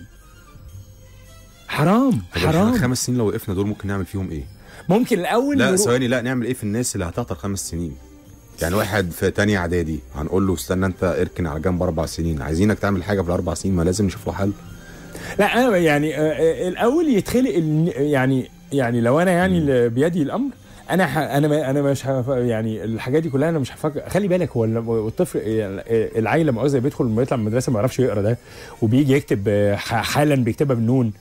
حرام إحنا حرام. خمس سنين لو وقفنا دول ممكن نعمل فيهم إيه؟ ممكن الأول لا ثواني لا نعمل إيه في الناس اللي هتعطل خمس سنين؟ يعني واحد في تانية إعدادي هنقول له استنى انت اركن على جنب أربع سنين. عايزينك تعمل حاجة في الأربع سنين ما لازم نشوف له حل. لا أنا يعني آه، آه، الأول يتخلق يعني يعني لو أنا يعني بيدي الأمر أنا ح... أنا ما أنا مش هف... يعني الحاجات دي كلها أنا مش هفكر خلي بالك هو الطفل آه، العيل لما قصدي بيدخل لما يطلع من المدرسة ما يعرفش يقرأ ده وبيجي يكتب آه، ح- حالا بيكتبها بالنون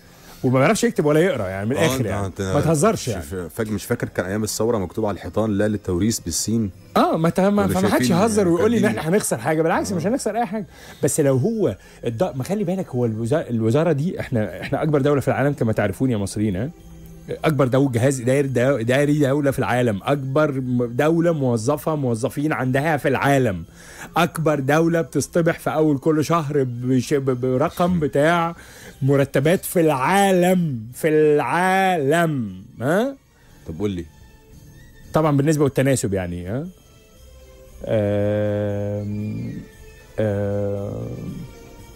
وما بيعرفش يكتب ولا يقرأ يعني من الآخر آه، يعني. أنت- ما تهزرش يعني. مش فاكر مش فاكر كان أيام الثورة مكتوب على الحيطان لا للتوريث بالسين؟ آه ما ما حدش يهزر ويقول لي إن إحنا هنخسر حاجة بالعكس مش هنخسر أي حاجة. بس لو هو الد... ما خلي بالك هو الوزارة, دي إحنا إحنا أكبر دولة في العالم كما تعرفون يا مصريين أكبر دولة جهاز اداري دو- إداري دولة في العالم. أكبر دولة موظفة موظفين عندها في العالم. أكبر دولة بتصطبح في أول كل شهر برقم (laughs) بتاع مرتبات في العالم. في العالم. ها؟ طب قول لي. طبعا بالنسبة والتناسب يعني ها؟ آم، آم،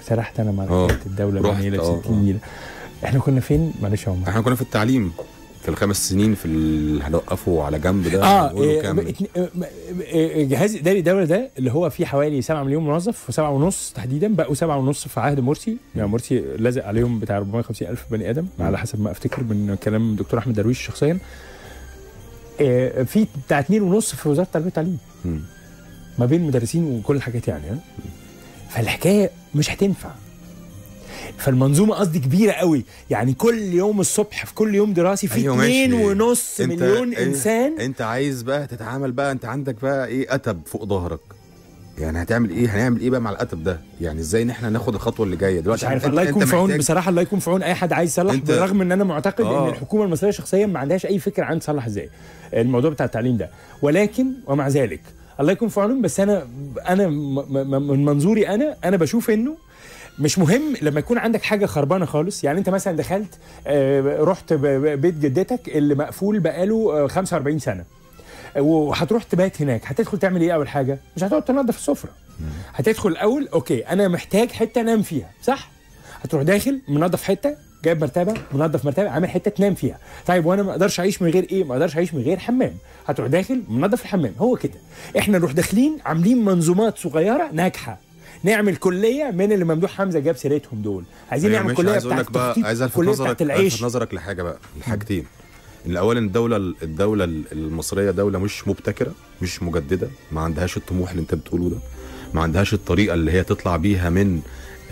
سرحت أنا مع آه، الدولة آه، 60 نيله إحنا كنا فين؟ معلش يا عمر. إحنا كنا في التعليم في الخمس سنين في اللي هنوقفه على جنب ده آه إيه، آه، جهاز إداري الدولة ده اللي هو فيه حوالي 7 مليون موظف و7 ونص تحديدا بقوا 7 ونص في عهد مرسي. يعني مرسي لزق عليهم بتاع 450 ألف بني آدم. على حسب ما أفتكر من كلام الدكتور أحمد درويش شخصيا. في بتاع 2 ونص في وزارة التربيه والتعليم. ما بين مدرسين وكل الحاجات يعني؟ فالحكاية مش هتنفع. فالمنظومة قصدي كبيرة قوي. يعني كل يوم الصبح في كل يوم دراسي في أيوة اتنين. ونص أنت- مليون إيه- إنسان. أنت عايز بقى تتعامل بقى أنت عندك بقى إيه اتب فوق ظهرك. يعني هتعمل إيه؟ هنعمل إيه بقى مع الاتب ده؟ يعني إزاي إن إحنا ناخد الخطوة اللي جاية؟ دلوقتي مش عارف الله يكون في عون بصراحة الله يكون في عون أي حد عايز يصلح بالرغم إن أنا معتقد آه. ان الحكومة المصرية شخصيا ما عندهاش أي فكرة عن تصلح إزاي. الموضوع بتاع التعليم ده. ولكن ومع ذلك الله يكون في عونهم بس أنا أنا من منظوري أنا أنا بشوف إنه مش مهم لما يكون عندك حاجة خربانة خالص. يعني انت مثلا دخلت آه، رحت بيت جدتك اللي مقفول بقاله آه، 45 سنة. وهتروح تبات هناك. هتدخل تعمل إيه أول حاجة؟ مش هتقعد تنظف السفرة. هتدخل الأول أوكي أنا محتاج حتة أنام فيها صح؟ هتروح داخل منظف حتة جايب مرتبة منظف مرتبة عامل حتة تنام فيها. طيب وأنا ما أقدرش أعيش من غير إيه؟ ما أقدرش أعيش من غير حمام. هتروح داخل منظف الحمام. هو كده. إحنا نروح داخلين عاملين منظومات صغيرة ناجحة. نعمل كلية من اللي ممدوح حمزة جاب سيرتهم دول. عايزين أيوة نعمل كلية عايز بتاعت بقى عايز ألفت نظرك العيش. نظرك لحاجة بقى الحاجتين إن اولا الدولة الدولة المصرية دولة مش مبتكرة مش مجددة ما عندهاش الطموح اللي أنت بتقوله ده. ما عندهاش الطريقة اللي هي تطلع بيها من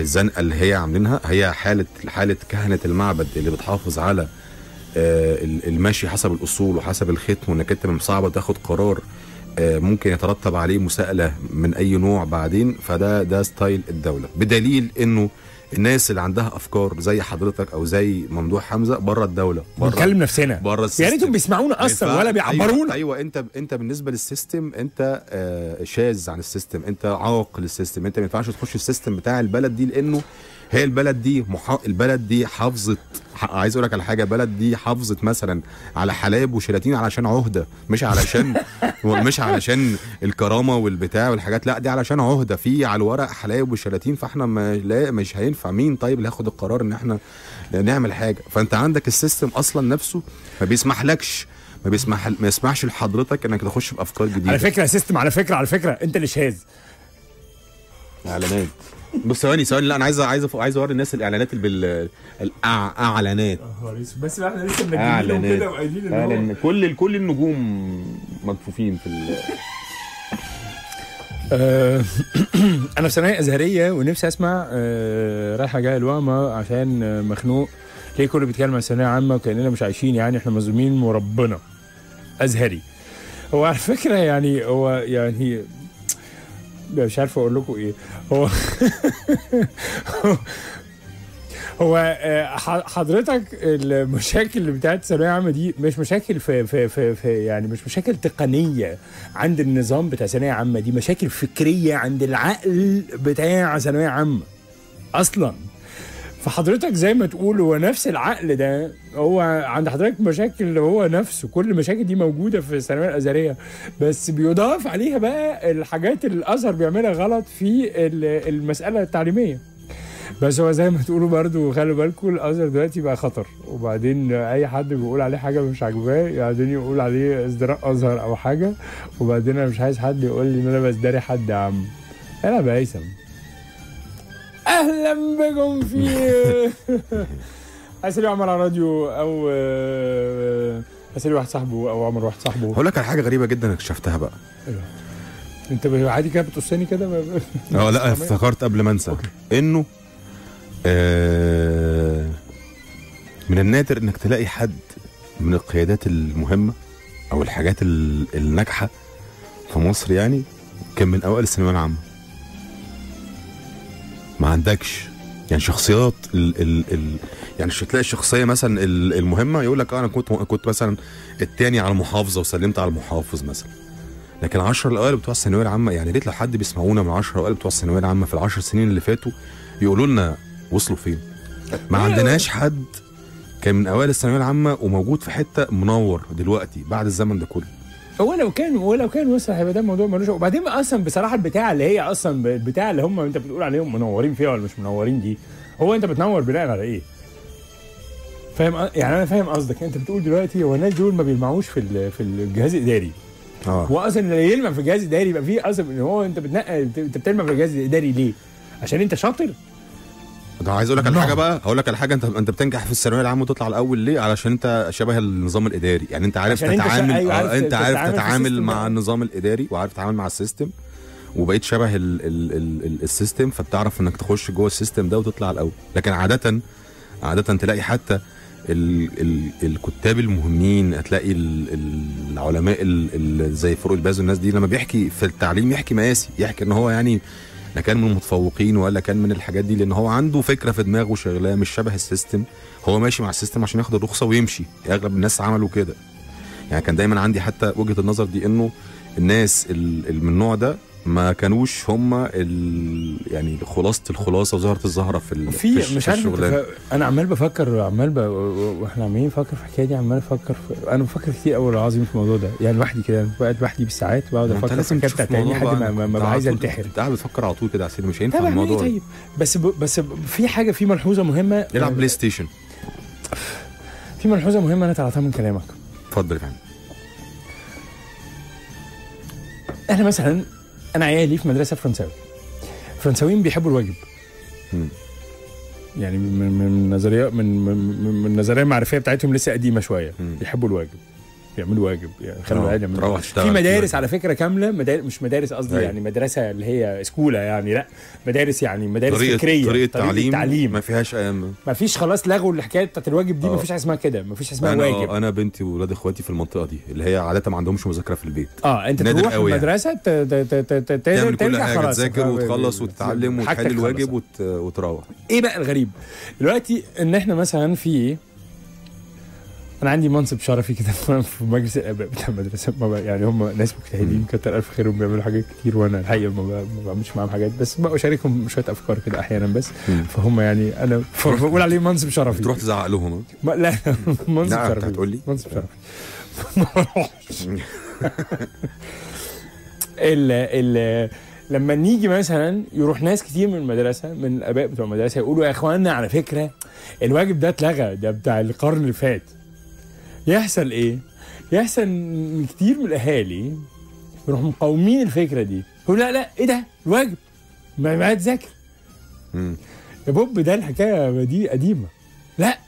الزنقة اللي هي عاملينها. هي حالة حالة كهنة المعبد اللي بتحافظ على آه، ال- المشي حسب الأصول وحسب الختم وإنك أنت من صعب تاخد قرار ممكن يترتب عليه مساءلة من أي نوع بعدين فده ده style الدولة. بدليل إنه الناس اللي عندها أفكار زي حضرتك أو زي ممدوح حمزة بره الدولة بره بنكلم نفسنا. بره يا ريتهم بيسمعونا أصلا ولا بيعبرونا. أيوه, أيوة أنت أنت بالنسبة لل system أنت آه شاذ عن ال system أنت عاق لل system أنت ما ينفعش تخش ال system بتاع البلد دي لأنه هي البلد دي محا... البلد دي حافظت. عايز أقول لك على حاجة البلد دي حافظت مثلا على حلايب وشلاتين علشان عهدة مش علشان (laughs) مش علشان الكرامة والبتاع والحاجات لا دي علشان عهدة. في على الورق حلايب وشلاتين فإحنا ما لا مش هينفع. مين طيب اللي هياخد القرار إن إحنا نعمل حاجة؟ فأنت عندك ال system أصلا نفسه ما بيسمحلكش ما بيسمح ما يسمحش لحضرتك إنك تخش في أفكار جديدة. على فكرة system على فكرة على فكرة أنت اللي شاذ. إعلانات. بص ثواني ثواني. لا أنا عايز عايز عايز أوري الناس الإعلانات اللي بال الإعلانات بس إحنا لسه أعلانات. كده وقايلين اعلان كل كل النجوم مكفوفين في ال... آه، (clears throat) أنا في ثانويه أزهرية ونفسي أسمع آه، رايحة جاية الوهمه عشان آه، مخنوق. ليه كله بيتكلم عن ثانويه عامة وكأننا مش عايشين يعني إحنا مظلومين وربنا. أزهري. هو على فكرة يعني هو يعني مش عارف أقول لكم إيه. هو (laughs) هو آه، حضرتك المشاكل اللي بتاعت الثانوية العامة دي مش مشاكل في, في, في, في يعني مش مشاكل تقنية عند النظام بتاع ثانويه عامه دي مشاكل فكرية عند العقل بتاع ثانوية عامة أصلا. فحضرتك زي ما تقول هو نفس العقل ده هو عند حضرتك مشاكل هو نفسه كل المشاكل دي موجودة في الثانوية الأزهرية. بس بيضاف عليها بقى الحاجات اللي الأزهر بيعملها غلط في ال- المسألة التعليمية. بس هو زي ما تقولوا برضو خلوا بالكم الأزهر دلوقتي بقى خطر. وبعدين أي حد بيقول عليه حاجة مش عاجباه بعدين يقول عليه ازدراء أزهر أو حاجة. وبعدين أنا مش عايز حد يقول لي إن أنا بزدري حد يا عم. أنا بهيثم أهلا بكم في (laughs) اسالي عمر على راديو أو آه، اسالي واحد صاحبه أو عمر واحد صاحبه. هقول لك على حاجة غريبة جدا اكتشفتها بقى. انت عادي كده بتقصني كده؟ (laughs) آه لا افتكرت قبل ما انسى. إنه آه من النادر إنك تلاقي حد من القيادات المهمة أو الحاجات ال- الناجحة في مصر يعني كان من أوائل الثانوية العامة. ما عندكش. يعني شخصيات ال ال ال يعني مش هتلاقي الشخصيه مثلا ال- المهمة يقول لك آه أنا كنت كنت مثلا التاني على المحافظة وسلمت على المحافظ مثلا. لكن 10 الأوائل بتوع الثانوية العامة يعني ريت لو حد بيسمعونا من 10 الأوائل بتوع الثانوية العامة في العشر سنين اللي فاتوا يقولوا لنا وصلوا فين. ما عندناش حد كان من أوائل الثانوية العامة وموجود في حتة منور دلوقتي بعد الزمن ده كله. هو لو كان هو لو كان وصل هيبقى ده الموضوع ملوش وبعدين أصلا بصراحة البتاع اللي هي أصلا البتاع اللي هم أنت بتقول عليهم منورين فيها ولا مش منورين دي هو أنت بتنور بناء على إيه؟ فاهم يعني أنا فاهم قصدك. أنت بتقول دلوقتي هو الناس دول ما بيلمعوش في في الجهاز الإداري. آه. هو أصلا اللي يلمع في الجهاز الإداري يبقى فيه أصلا إن هو أنت بتنقل أنت بتلمع في الجهاز الإداري ليه؟ عشان أنت شاطر؟ ده عايز أقول لك على نعم. حاجة بقى هقول لك على حاجة أنت أنت بتنجح في الثانوية العامة وتطلع الأول ليه علشان أنت شبه النظام الإداري يعني أنت عارف عشان أنت شا- تتعامل أيوة، عارف آه انت عارف تتعامل تتعامل مع. النظام الإداري وعارف تتعامل مع السيستم وبقيت شبه ال ال ال ال system فبتعرف إنك تخش جوه ال system ده وتطلع الأول لكن عادة عادة تلاقي حتى ال ال الكتاب المهمين هتلاقي ال العلماء ال ال زي فاروق الباز والناس دي لما بيحكي في التعليم يحكي مقاسي يحكي إن هو يعني لا كان من المتفوقين ولا كان من الحاجات دي لأن هو عنده فكرة في دماغه شغلاه مش شبه ال system. هو ماشي مع ال system عشان ياخد الرخصة ويمشي. أغلب الناس عملوا كده. يعني كان دايما عندي حتى وجهة النظر دي إنه الناس ال- ال- من النوع ده ما كانوش هم ال يعني خلاصة الخلاصة وزهرة الزهرة في ال- في مش عارف أنا عمال بفكر عمال ب... وإحنا عمالين نفكر في الحكاية دي عمال أفكر في... أنا بفكر كتير قوي العظيم في الموضوع ده. يعني لوحدي كده بقعد لوحدي بالساعات بقعد أفكر في الحكاية بتاعت تاني لحد. ما, ما, ما عايز انتحر. انت قاعد بتفكر على طول كده سيدي مش هينفع الموضوع إيه ده. طيب؟ بس ب... بس ب... في حاجة في ملحوظة مهمة. العب PlayStation. في ملحوظة مهمة أنا طلعتها من كلامك. اتفضل يا فندم. إحنا مثلا أنا عيالي في مدرسة فرنساوي فرنساويين بيحبوا الواجب. يعني من من النظريه من من, النظريه المعرفيه بتاعتهم لسه قديمة شوية. بيحبوا الواجب بيعملوا واجب يعني خلوا آه، العيال يعملوا في مدارس. على فكرة كاملة مدارس مش مدارس قصدي أيوة. يعني مدرسة اللي هي سكولة يعني لأ مدارس يعني مدارس طريقه فكرية طريقة تعليم, تعليم ما فيهاش أيام ما فيش خلاص لغوا الحكاية بتاعت الواجب دي آه. ما فيش حاجة اسمها كده ما فيش اسمها واجب آه، أنا بنتي واولاد إخواتي في المنطقة دي اللي هي عادة ما عندهمش مذاكرة في البيت آه أنت تروح. المدرسة ترجع حاجة خلاص. تذاكر وتخلص وتتعلم وتحل الواجب. وتروح إيه بقى الغريب دلوقتي إن إحنا مثلا في أنا عندي منصب شرفي كده (laughs) في مجلس الاباء بتاع المدرسة. ما يعني هم ناس مجتهدين كتر ألف خيرهم بيعملوا حاجات كتير وأنا الحقيقة ما بعملش معاهم حاجات بس بشاركهم شوية أفكار كده أحيانا بس. فهم يعني أنا (laughs) بقول عليه منصب شرفي. تروح تزعق لهم لا منصب أنت شرفي. هتقول لي؟ منصب شرفي. ما. (laughs) ال ال لما نيجي مثلا يروح ناس كتير من المدرسة من الآباء بتوع المدرسة يقولوا يا اخوانا على فكرة الواجب ده اتلغى ده بتاع القرن اللي فات. يحصل إيه؟ يحصل إن كتير من الأهالي يروحوا مقاومين الفكرة دي. يقولوا لا لا إيه ده؟ الواجب. ما ما تذاكر. يا بوب ده الحكاية دي قديمة. لا.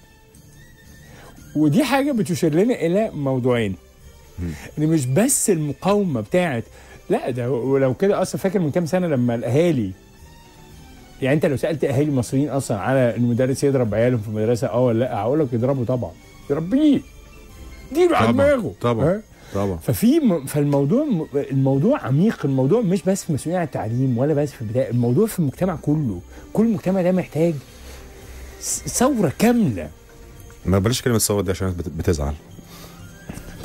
ودي حاجة بتشير لنا إلى موضوعين. إن مش بس المقاومة بتاعت لا ده ولو كده أصلا فاكر من كام سنة لما الأهالي يعني أنت لو سألت أهالي مصريين أصلا على المدرس يضرب عيالهم في المدرسة آه ولا لأ؟ هقول لك يضربه طبعا. يربيه. ديله على دماغه. طبعاً. طبعا. ففي م... فالموضوع الموضوع عميق الموضوع مش بس في مسؤوليه عن التعليم ولا بس في البداية الموضوع في المجتمع كله. كل المجتمع ده محتاج ثورة كاملة. ما بلاش كلمة صوت دي عشان بت- بتزعل.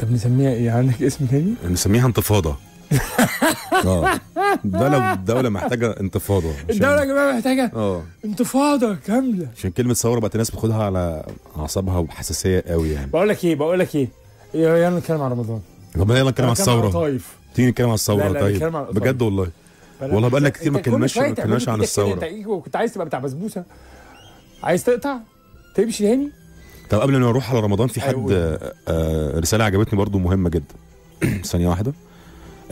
طب نسميها إيه؟ عندك اسم تاني؟ نسميها انتفاضة. (laughs) آه. ده لو الدولة محتاجة انتفاضة. الدولة يا جماعة محتاجة آه. انتفاضة كاملة. عشان كلمة ثورة بقت الناس بتاخدها على أعصابها وبحساسيه قوي يعني. بقول لك إيه بقول لك إيه. يلا نتكلم عن رمضان. طب يلا نتكلم على عن الثورة. طايف. تيجي نتكلم على الثورة. طيب. بجد والله. والله بقالنا كتير ما اتكلمناش- شوية ما اتكلمناش عن إيه، كنت عايز تبقى بتاع بسبوسة. عايز تقطع؟ تمشي تاني؟ طب قبل ما نروح على رمضان في حد أيوة. آه، آه، رسالة عجبتني برضو مهمة جدا. (clears throat) ثانية واحدة.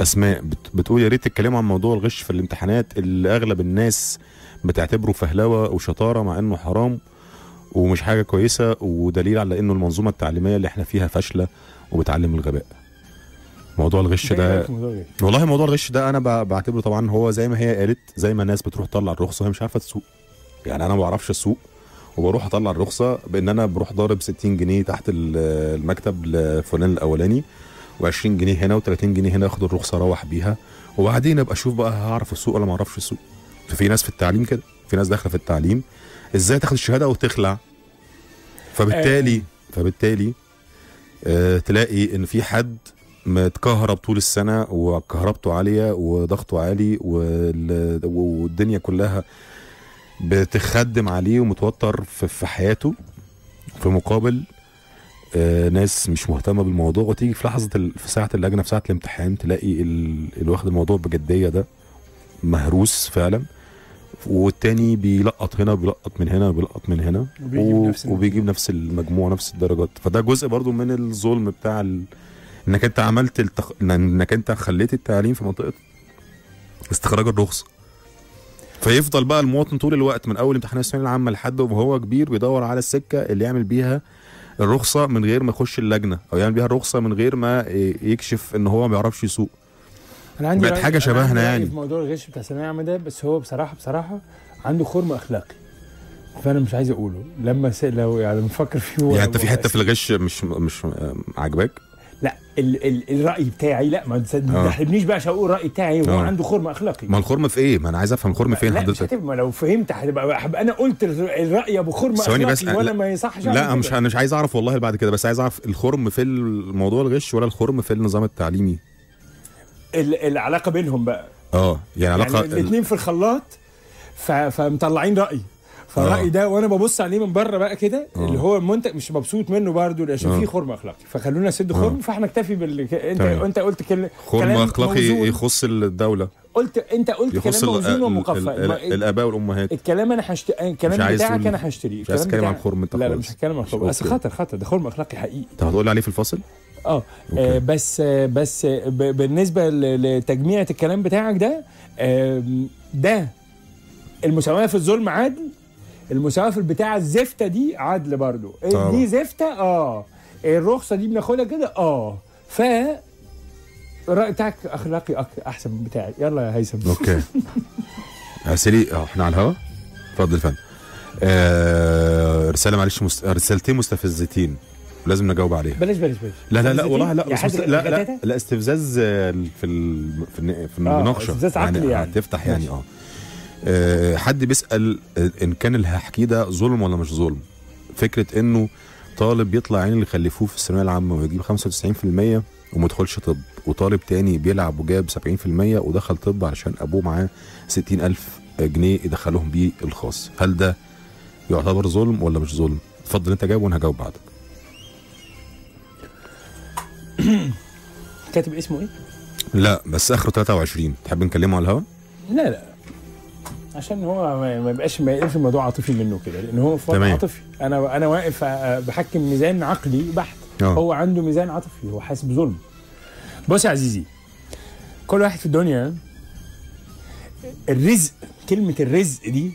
أسماء. بت- بتقول يا ريت تتكلموا عن موضوع الغش في الامتحانات اللي أغلب الناس بتعتبره فهلوة وشطارة مع إنه حرام ومش حاجة كويسة ودليل على إنه المنظومة التعليمية اللي إحنا فيها فاشلة وبتعلم الغباء. موضوع الغش إيه ده ده؟ والله موضوع الغش ده أنا بعتبره طبعا هو زي ما هي قالت زي ما الناس بتروح تطلع الرخصة وهي مش عارفة تسوق. يعني أنا ما بعرفش أسوق وبروح أطلع الرخصة بإن أنا بروح ضارب 60 جنيه تحت ال- المكتب لفلان الأولاني. و20 جنيه هنا و30 جنيه هنا اخد الرخصة أروح بيها. وبعدين أبقى أشوف بقى هعرف اسوق ولا ما أعرفش اسوق ففي ناس في التعليم كده في ناس داخلة في التعليم. إزاي تاخد الشهادة وتخلع؟ فبالتالي فبالتالي آه تلاقي إن في حد متكهرب طول السنة وكهربته عالية وضغطه عالي وال- والدنيا كلها بتخدم عليه ومتوتر في, حياته في مقابل آه ناس مش مهتمة بالموضوع. وتيجي في لحظة ال- في ساعة اللجنة في ساعة الامتحان تلاقي ال- اللي واخد الموضوع بجدية ده مهروس فعلا. والتاني بيلقط هنا وبيلقط من هنا وبيلقط من هنا. وبيجيب و- نفس وبيجيب نفس المجموع نفس الدرجات. فده جزء برضو من الظلم بتاع ال... انك انت عملت التخ... انك انت خليت التعليم في منطقة استخراج الرخصه فيفضل بقى المواطن طول الوقت من أول امتحانات الثانوية العامة لحد وهو كبير بيدور على السكة اللي يعمل بيها الرخصة من غير ما يخش اللجنة أو يعمل بيها الرخصة من غير ما يكشف إن هو ما بيعرفش يسوق أنا عندي بقت أنا شبهنا يعني. في موضوع الغش بتاع الثانويه العامه ده بس هو بصراحه بصراحة عنده خرم أخلاقي فأنا مش عايز أقوله لما. لو يعني بفكر فيه يعني أنت في حتة في الغش مش مش عاجباك لا ال... ال... الرأي بتاعي لا ما آه. تحرمنيش بقى عشان أقول الرأي بتاعي وهو آه. عنده خرم أخلاقي ما الخرم في إيه ما أنا عايز أفهم الخرم فين لا مش حضرتك ما لو فهمت هتبقى هبقى أنا قلت الر- الرأي أبو خرم ثواني بس، اخلاقي وأنا لا- ما يصحش لا مش. أنا مش عايز أعرف والله بعد كده بس عايز أعرف الخرم في الموضوع الغش ولا الخرم في النظام التعليمي ال... العلاقة بينهم بقى آه يعني يعني علاقة الاثنين في الخلاط. فمطلعين رأي فالرأي آه. ده وأنا ببص عليه من بره بقى كده آه. اللي هو المنتج مش مبسوط منه برضه عشان آه. فيه خرم أخلاقي فخلونا نسد خرم آه. فإحنا نكتفي بال انت تمام. أنت قلت كل... خرم أخلاقي. يخص الدولة قلت أنت قلت يخص كلام موزون ومقفى الآباء والأمهات الكلام أنا هشت... الكلام بتاعك أنا هشتريه مش عايز تتكلم عن خرم أنت لا لا. مش هتكلم عن خرم بس. خطر خطر ده خرم أخلاقي حقيقي أنت هتقول لي عليه في الفاصل آه. آه، بس آه، بس آه، بالنسبة ل- لتجميعة الكلام بتاعك ده ده المساواة في الظلم عدل المساواه في البتاع الزفته دي عدل برضو. طبعا. دي زفته؟ آه. الرخصة دي بناخدها كده؟ آه. ف الراي بتاعك اخلاقي أحسن من بتاعي. يلا يا هيثم. okay. (laughs) عسلي آه إحنا على الهوا؟ اتفضل يا فندم. آه رسالة معلش مست... رسالتين مستفزتين. لازم نجاوب عليها. بلاش بلاش بلاش. لا لا لا والله لا حد مست... لا لا جدادة؟ لا استفزاز آه، في ال... في الن- في المناقشة. استفزاز عقلي يعني. هتفتح يعني ماشي. آه. آه، حد بيسأل آه، إن كان اللي هحكيه ده ظلم ولا مش ظلم؟ فكرة إنه طالب يطلع عين اللي خلفوه في الثانوية العامة ويجيب 95% وما يدخلش طب وطالب تاني بيلعب وجاب 70% ودخل طب عشان أبوه معاه 60000 جنيه يدخلهم بيه الخاص. هل ده يعتبر ظلم ولا مش ظلم؟ اتفضل أنت جاوب وأنا هجاوب بعدك. (coughs) كاتب اسمه إيه؟ لا بس آخره 23 تحب نكلمه على الهوا؟ لا لا. عشان هو ما يبقاش ما يقلبش الموضوع عاطفي منه كده لأن هو تمام. عاطفي. أنا أنا واقف آه، بحكم ميزان عقلي بحت. آه. هو عنده ميزان عاطفي هو حاسس بظلم. بص يا عزيزي كل واحد في الدنيا الرزق كلمة الرزق دي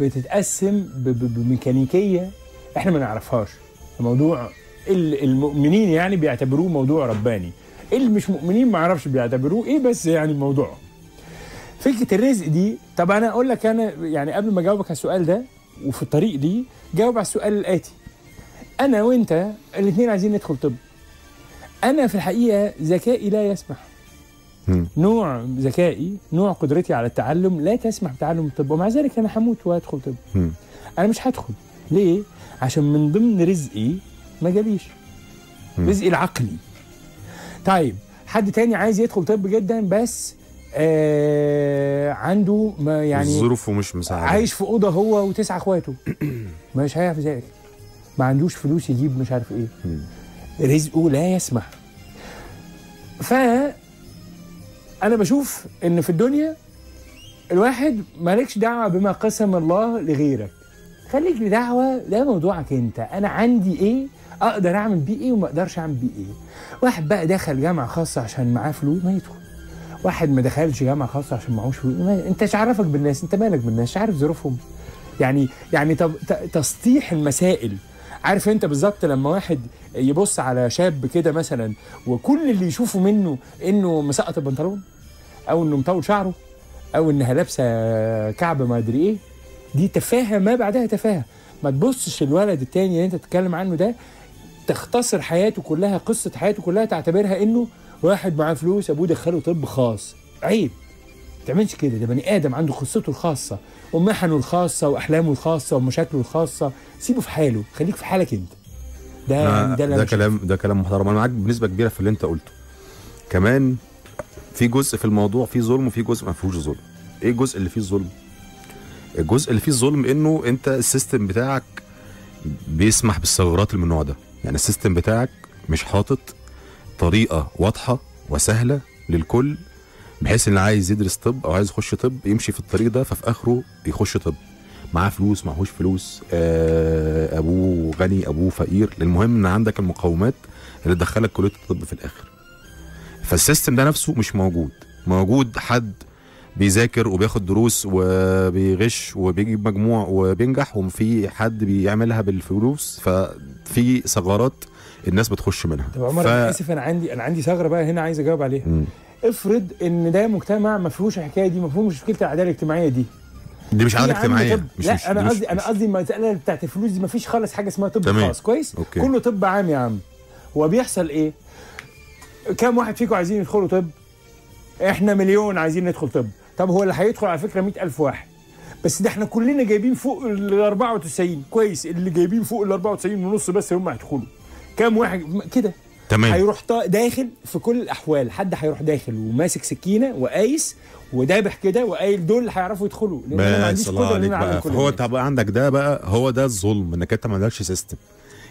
بتتقسم ب- ب- بميكانيكية إحنا ما نعرفهاش. الموضوع ال- المؤمنين يعني بيعتبروه موضوع رباني. اللي مش مؤمنين ما أعرفش بيعتبروه إيه بس يعني الموضوع. فكرة الرزق دي طب أنا أقول لك أنا يعني قبل ما أجاوبك على السؤال ده وفي الطريق دي جاوب على السؤال الآتي. أنا وأنت الاثنين عايزين ندخل طب. أنا في الحقيقة ذكائي لا يسمح. نوع ذكائي نوع قدرتي على التعلم لا تسمح بتعلم الطب ومع ذلك أنا هموت وأدخل طب. أنا مش هدخل. ليه؟ عشان من ضمن رزقي ما جاليش. رزقي العقلي. طيب حد تاني عايز يدخل طب جدا؟ بس آه عنده ما يعني ظروفه مش مساعدة. عايش في أوضة هو وتسعه أخواته. (clears throat) مش هيعرف يذاكر. ما عندوش فلوس يجيب مش عارف إيه. رزقه لا يسمح. ف أنا بشوف إن في الدنيا الواحد مالكش دعوة بما قسم الله لغيرك. خليك بدعوه ده موضوعك أنت. أنا عندي إيه؟ أقدر أعمل بيه إيه وما أقدرش أعمل بيه إيه؟ واحد بقى دخل جامعة خاصة عشان معاه فلوس ما يدخل. واحد ما دخلش جامعة خاصة عشان معهوش انت إيش عرفك بالناس انت مالك بالناس مش عارف ظروفهم. يعني يعني طب تسطيح المسائل. عارف انت بالظبط لما واحد يبص على شاب كده مثلا وكل اللي يشوفه منه إنه مسقط البنطلون أو إنه مطول شعره أو إنها لابسة كعب ما أدري إيه دي تفاهة ما بعدها تفاهة. ما تبصش الولد التاني اللي أنت بتتكلم عنه ده تختصر حياته كلها قصة حياته كلها تعتبرها إنه واحد معاه فلوس أبوه دخله طب خاص. عيب. ما تعملش كده ده بني آدم عنده قصته الخاصة ومحنه الخاصة وأحلامه الخاصة ومشاكله الخاصة. سيبه في حاله خليك في حالك أنت. ده يعني ده, ده كلام ده كلام محترم. أنا معاك بنسبة كبيرة في اللي أنت قلته. كمان في جزء في الموضوع فيه ظلم وفي جزء ما فيهوش ظلم. إيه الجزء اللي فيه الظلم؟ الجزء اللي فيه الظلم إنه أنت ال system بتاعك بيسمح بالثغرات اللي من النوع ده. يعني ال system بتاعك مش حاطط طريقه واضحة وسهلة للكل بحيث اللي عايز يدرس طب أو عايز يخش طب يمشي في الطريق ده ففي آخره يخش طب. معاه فلوس معهوش فلوس. آه أبوه غني أبوه فقير. المهم إن عندك المقومات اللي تدخلك كلية الطب في الآخر. فالسيستم ده نفسه مش موجود. موجود حد بيذاكر وبياخد دروس وبيغش وبيجيب مجموع وبينجح وفي حد بيعملها بالفلوس ففي ثغرات الناس بتخش منها. طب عمر ف... أنا آسف أنا عندي أنا عندي ثغرة بقى هنا عايز أجاوب عليها. مم. افرض إن ده مجتمع ما فيهوش الحكاية دي ما فيهوش مشكلة العدالة الاجتماعية دي. دي مش عندي اجتماعية طب. مش لا مش أنا قصدي أنا قصدي المسألة بتاعت الفلوس دي ما فيش خالص حاجة اسمها طب تمام. خاص كويس؟ أوكي. كله طب عام يا عم. هو بيحصل إيه؟ كام واحد فيكم عايزين يدخلوا طب؟ إحنا مليون عايزين ندخل طب. طب هو اللي هيدخل على فكرة 100000 واحد. بس ده إحنا كلنا جايبين فوق ال 94 كويس اللي جايبين فوق ال 94 ونص بس هم هيدخلوا. كام واحد كده. تمام. هيروح داخل في كل الأحوال. حد هيروح داخل وماسك سكينة وقايس ودابح كده وقايل دول اللي هيعرفوا يدخلوا. لأن أنا ما عنديش بس الله قدره ان عليك أنا أعمل بقى. كل. انت بقى عندك ده بقى هو ده الظلم إنك أنت ما عندكش system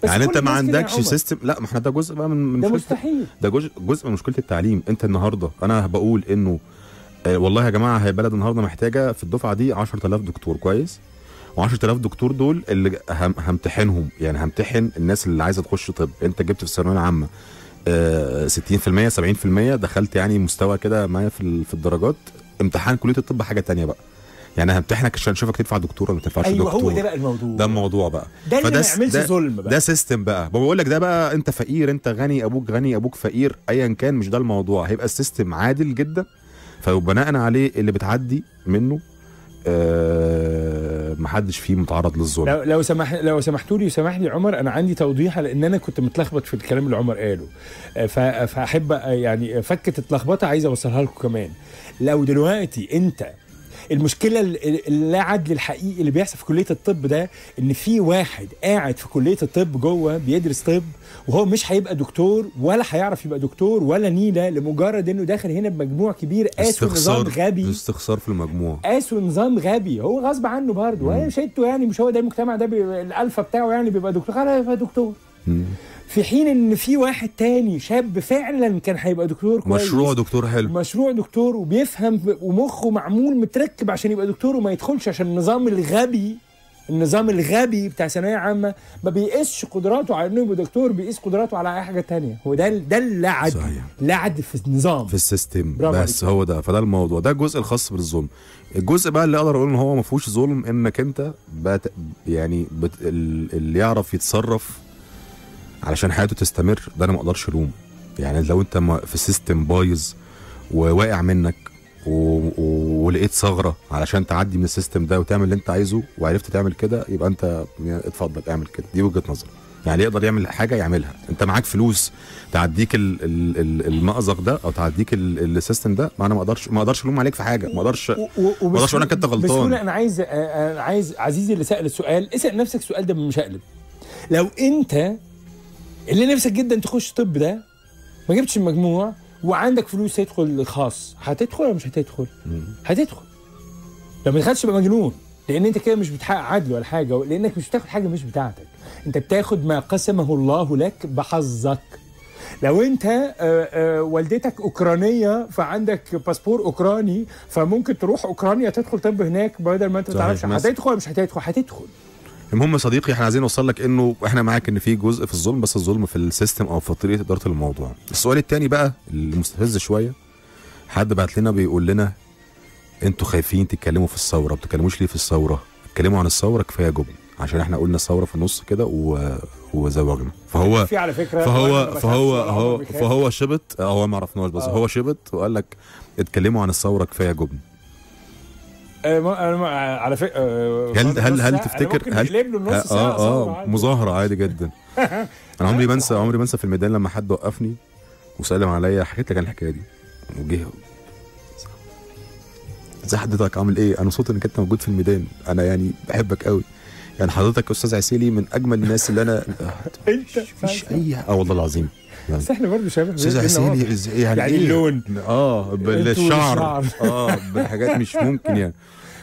يعني أنت ما عندكش. system لا ما إحنا ده جزء بقى من ده مشكلة- مستحيل. ده جزء جزء من مشكلة التعليم. أنت النهارده أنا بقول إنه آه، والله يا جماعة هي البلد النهارده محتاجة في الدفعة دي 10000 دكتور. كويس؟ و10000 دكتور دول اللي هم همتحنهم. يعني همتحن الناس اللي عايزة تخش طب. انت جبت في الثانوية العامة آه، 60% 70% دخلت يعني مستوى كده معايا في في الدرجات. امتحان كلية الطب حاجة تانية بقى. يعني همتحنك عشان اشوفك تنفع دكتور ولا ما تنفعش أيوه دكتور. هو ده بقى الموضوع. ده الموضوع بقى. ده اللي ما يعملش ظلم بقى. ده system بقى. بقول لك ده بقى انت فقير انت غني أبوك غني أبوك فقير ايا كان مش ده الموضوع. هيبقى ال system عادل جدا. فبناء عليه اللي بتعدي منه آه محدش فيه متعرض للظلم. لو لو سمح لو سمحتوا لي وسمح لي عمر أنا عندي توضيح لأن أنا كنت متلخبط في الكلام اللي عمر قاله. آه، فأحب آه، يعني فكة التلخبطه عايز أوصلها لكم كمان. لو دلوقتي أنت المشكلة ال- اللا عدل الحقيقي اللي بيحصل في كلية الطب ده إن في واحد قاعد في كلية الطب جوه بيدرس طب وهو مش هيبقى دكتور ولا هيعرف يبقى دكتور ولا نيلة لمجرد إنه داخل هنا بمجموع كبير قاسوا نظام غبي. استخسار في المجموع. قاسوا نظام غبي. هو غصب عنه برضه. أنتوا يعني مش هو ده المجتمع ده الألفا بتاعه يعني بيبقى دكتور. خلاص يبقى دكتور. مم. في حين إن في واحد تاني شاب فعلا كان هيبقى دكتور كويس. مشروع دكتور حلو. مشروع دكتور وبيفهم ومخه معمول متركب عشان يبقى دكتور وما يدخلش عشان النظام الغبي النظام الغبي بتاع ثانوية عامة ما بيقيسش قدراته على إنه يبقى دكتور بيقيس قدراته على أي حاجة تانية. هو ده ده اللعب صحيح. لعب في النظام. في السيستم. بس عليك. هو ده فده الموضوع. ده الجزء الخاص بالظلم. الجزء بقى اللي أقدر أقول إن هو ما فيهوش ظلم إنك أنت بت يعني بت ال- اللي يعرف يتصرف علشان حياته تستمر ده أنا ما أقدرش الوم يعني لو أنت ما- في system بايظ وواقع منك و... و... ولقيت ثغرة علشان تعدي من ال system ده وتعمل اللي أنت عايزه وعرفت تعمل كده يبقى أنت اتفضل اعمل كده. دي وجهة نظري. يعني يقدر يعمل حاجة يعملها. أنت معاك فلوس تعديك ال... ال... ال- المأزق ده أو تعديك ال... ال system ده ما أنا ما أقدرش ما أقدرش ألوم عليك في حاجة. ما أقدرش و- وبس- أقدرش أقول لك أنت غلطان. بسهوله أنا عايز أنا عايز عزيزي اللي سأل السؤال اسأل نفسك السؤال ده بمشقلب لو أنت اللي نفسك جدا تخش طب ده ما جبتش المجموع وعندك فلوس تدخل خاص. هتدخل ولا مش هتدخل؟ هتدخل. لو ما دخلتش يبقى مجنون لأن أنت كده مش بتحقق عدل ولا حاجة لأنك مش بتاخد حاجة مش بتاعتك. أنت بتاخد ما قسمه الله لك بحظك. لو أنت آه، آه، والدتك أوكرانية فعندك باسبور أوكراني فممكن تروح أوكرانيا تدخل طب هناك بدل ما أنت ما تعرفش. هتدخل ولا مش هتدخل؟ هتدخل. المهم يا صديقي إحنا عايزين نوصل لك انه إحنا معاك ان في جزء في الظلم بس الظلم في السيستم أو في طريقة إدارة الموضوع. السؤال التاني بقى المستفز شوية حد بعت لنا بيقول لنا أنتوا خايفين تتكلموا في الثورة ما بتتكلموش ليه في الثورة؟ اتكلموا عن الثورة كفاية جبن. عشان إحنا قلنا الثوره في النص كده و... وزوجنا. فهو في على فكرة فهو فهو هو بخاف. فهو شبط آه، هو ما عرفناش بس آه. هو شبط وقال لك اتكلموا عن الثورة كفاية جبن. على فكره آه، هل هل بص، هل أنا تفتكر هل آه آه. مظاهرة عادي جدا. (laughs) أنا عمري ما انسى عمري ما أنسى في الميدان لما حد وقفني وسلم عليا حكيت لك عن الحكاية دي. وجه. ازي حضرتك عامل إيه؟ أنا مبسوط إنك أنت موجود في الميدان. أنا يعني بحبك قوي يعني حضرتك أستاذ عسيلي من أجمل الناس اللي أنا (laughs) أنت مش اي آه والله العظيم. يعني بس إحنا برضه شباب أستاذ عسيلي يعني, يعني إيه؟ اللون. آه بالشعر. آه بالحاجات مش ممكن يعني.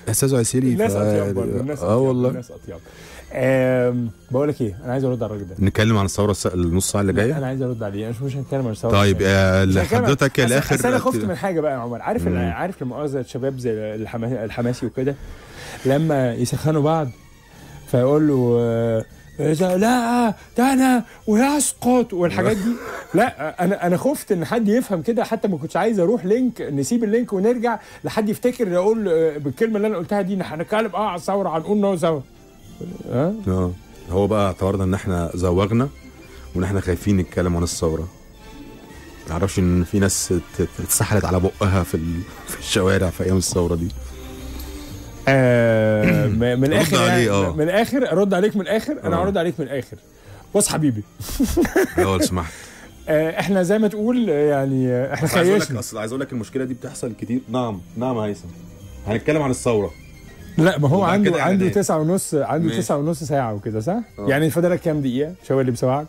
أستاذ عسيلي الناس أطيب برضه الناس آه والله. الناس أطيب. بقول لك إيه أنا عايز أرد على الراجل ده. نتكلم عن الثورة الس- النص ساعة اللي جاية؟ أنا عايز أرد عليه أنا مش مش هتكلم عن الثورة طيب آه، حضرتك الآخر أصل أنا خفت من حاجة بقى يا عمر. عارف. عارف مؤاخذه شباب زي الحما- الحماسي وكده لما يسخنوا بعض فيقول له آه، إذا لا ده أنا ويسقط والحاجات دي. (laughs) لا أنا أنا خفت إن حد يفهم كده حتى ما كنتش عايز أروح link نسيب ال link ونرجع لحد يفتكر يقول آه، بالكلمة اللي أنا قلتها دي. هنتكلم آه على الثورة هنقول نو ثورة. ها آه. هو بقى اعتبرنا إن إحنا زوغنا وإن إحنا خايفين نتكلم عن الثورة. معرفش إن في ناس ات- اتسحلت على بقها في في الشوارع في أيام الثورة دي. آه م- من الآخر يعني آه. من الآخر ارد عليك من الآخر أنا آه. هرد عليك من الآخر بص حبيبي (laughs) لو سمحت آه إحنا زي ما تقول آه، يعني آه، إحنا عايز أقول لك خيشنا أصل عايز أقول لك المشكلة دي بتحصل كتير نعم نعم هيثم هنتكلم عن الثورة لا ما هو عنده عنده إعلانات. تسعة ونص عنده ماشي. تسعة ونص ساعة وكده صح؟ آه. يعني فاضلك كام دقيقة؟ شو اللي بسوعك؟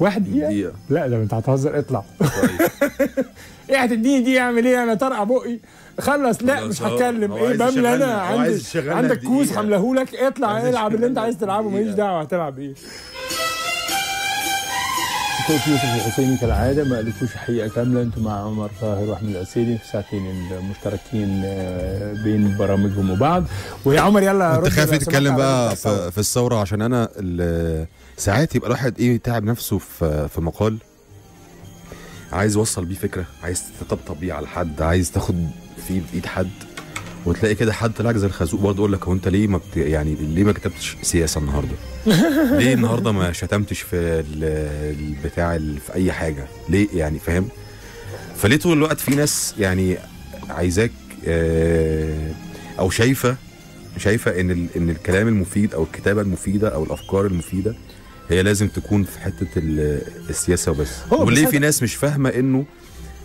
واحد دقيقة؟ دقيقة لا ده انت هتهزر اطلع طيب (laughs) إيه هتديني دي اعمل إيه أنا طرقع بقي خلص. لا مش هتكلم. إيه بملى أنا عندي يشغلنا عندك كوز دقيقة. حملهولك اطلع العب اللي انت عايز تلعبه. ماليش دقيقة. دعوة هتلعب إيه صوت يوسف الحسيني كالعادة ما قالكوش حقيقة كاملة. أنتوا مع عمر طاهر وأحمد العسيري في الساعتين المشتركين آه، بين برامجهم وبعض. ويا عمر يلا أنت رد خايف تتكلم بقى الثورة. في, في الثورة؟ عشان أنا ال- ساعات يبقى الواحد إيه تعب نفسه في في مقال. عايز يوصل بيه فكرة عايز تطبطب بيه على حد عايز تاخد فيه بإيد حد وتلاقي كده حد طلع زي الخازوق برضه يقول لك هو أنت ليه ما بت... يعني ليه ما كتبتش سياسة النهارده؟ (laughs) ليه النهارده ما شتمتش في ال- البتاع ال- في أي حاجة؟ ليه يعني فاهم؟ فليه طول الوقت في ناس يعني عايزاك آه، أو شايفة شايفة إن ال... إن الكلام المفيد أو الكتابة المفيدة أو الأفكار المفيدة هي لازم تكون في حتة ال- السياسة وبس وليه في ناس مش فاهمة إنه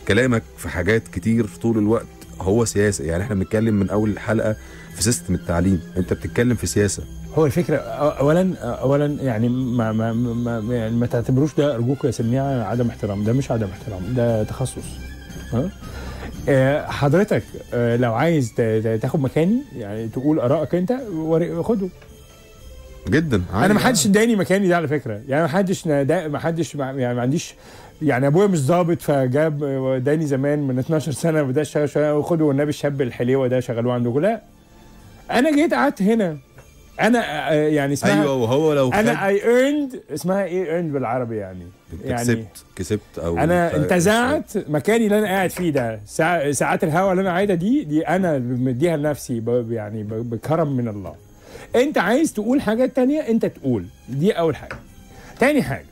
كلامك في حاجات كتير طول الوقت هو سياسة. يعني إحنا بنتكلم من أول الحلقة في سيستم التعليم. أنت بتتكلم في سياسة. هو الفكرة اولا اولا يعني ما ما ما, ما, يعني ما تعتبروش ده ارجوك يا سميعه عدم احترام. ده مش عدم احترام ده تخصص. ها؟ آه، حضرتك آه، لو عايز تاخد مكاني يعني تقول آرائك أنت خده. جدا أنا ما حدش اداني مكاني ده على فكرة. يعني ما حدش ما حدش يعني ما عنديش يعني ابويا مش ظابط فجاب وداني زمان من 12 سنة وده اشتغل شوية وخدوا والنبي الشاب الحليوة ده شغلوه عندكم لا أنا جيت قعدت هنا. أنا آه، يعني اسمها أيوه وهو لو أنا I earned اسمها إيه earned بالعربي يعني. أنت يعني كسبت كسبت أو أنا انتزعت مكاني اللي أنا قاعد فيه ده. ساع- ساعات الهوا اللي أنا قاعدها دي دي أنا مديها لنفسي يعني بكرم من الله. أنت عايز تقول حاجات تانية أنت تقول. دي أول حاجة. تاني حاجة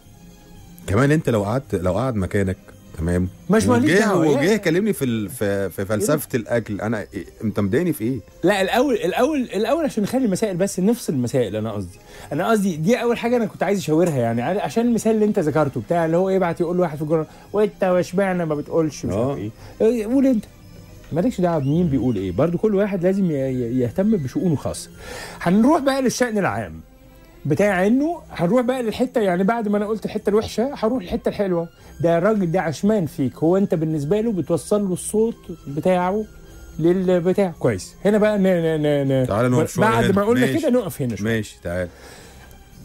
كمان انت لو قعدت لو قعد مكانك تمام؟ مش ماليش وجه دعوة، وجه كلمني في ال... في, في فلسفة الأكل أنا إيه؟ أنت مضايقني في إيه؟ لا الأول الأول الأول عشان نخلي المسائل بس نفصل المسائل أنا قصدي. أنا قصدي دي أول حاجة أنا كنت عايز أشاورها يعني عشان المثال اللي أنت ذكرته بتاع اللي هو يبعت يقول لواحد في الجرن وأنت واشمعنى ما بتقولش مش آه. عارف إيه؟ إيه، قول أنت. مالكش دعوة بمين بيقول إيه برضو كل واحد لازم يهتم بشؤونه الخاصه هنروح بقى للشأن العام. بتاع انه هنروح بقى للحتة يعني بعد ما أنا قلت الحتة الوحشة هروح للحتة الحلوة. ده الراجل ده عشمان فيك هو انت بالنسبة له بتوصل له الصوت بتاعه للبتاع. كويس. هنا بقى ن ن ن ن تعالى نقف شوية بعد. ما قلنا. كده نقف هنا شوية. ماشي تعال.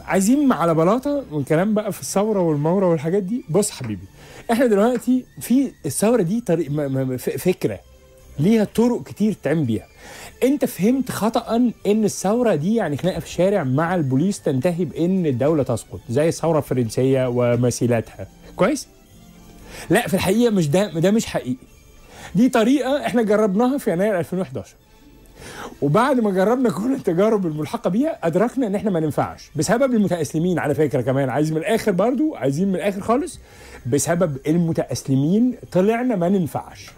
عايزين على بلاطة والكلام بقى في الثورة والمورة والحاجات دي. بص حبيبي إحنا دلوقتي في الثورة دي طريق فكرة. ليها طرق كتير تعمل بيها. انت فهمت خطا إن الثورة دي يعني خناقة في الشارع مع البوليس تنتهي بإن الدولة تسقط زي الثورة الفرنسية ومثيلاتها كويس؟ لا في الحقيقة مش ده ده مش حقيقي. دي طريقة إحنا جربناها في يناير 2011 وبعد ما جربنا كل التجارب الملحقة بيها أدركنا إن إحنا ما ننفعش. بسبب المتأسلمين على فكرة كمان. عايز من الآخر برضو عايزين من الآخر خالص. بسبب المتأسلمين طلعنا ما ننفعش.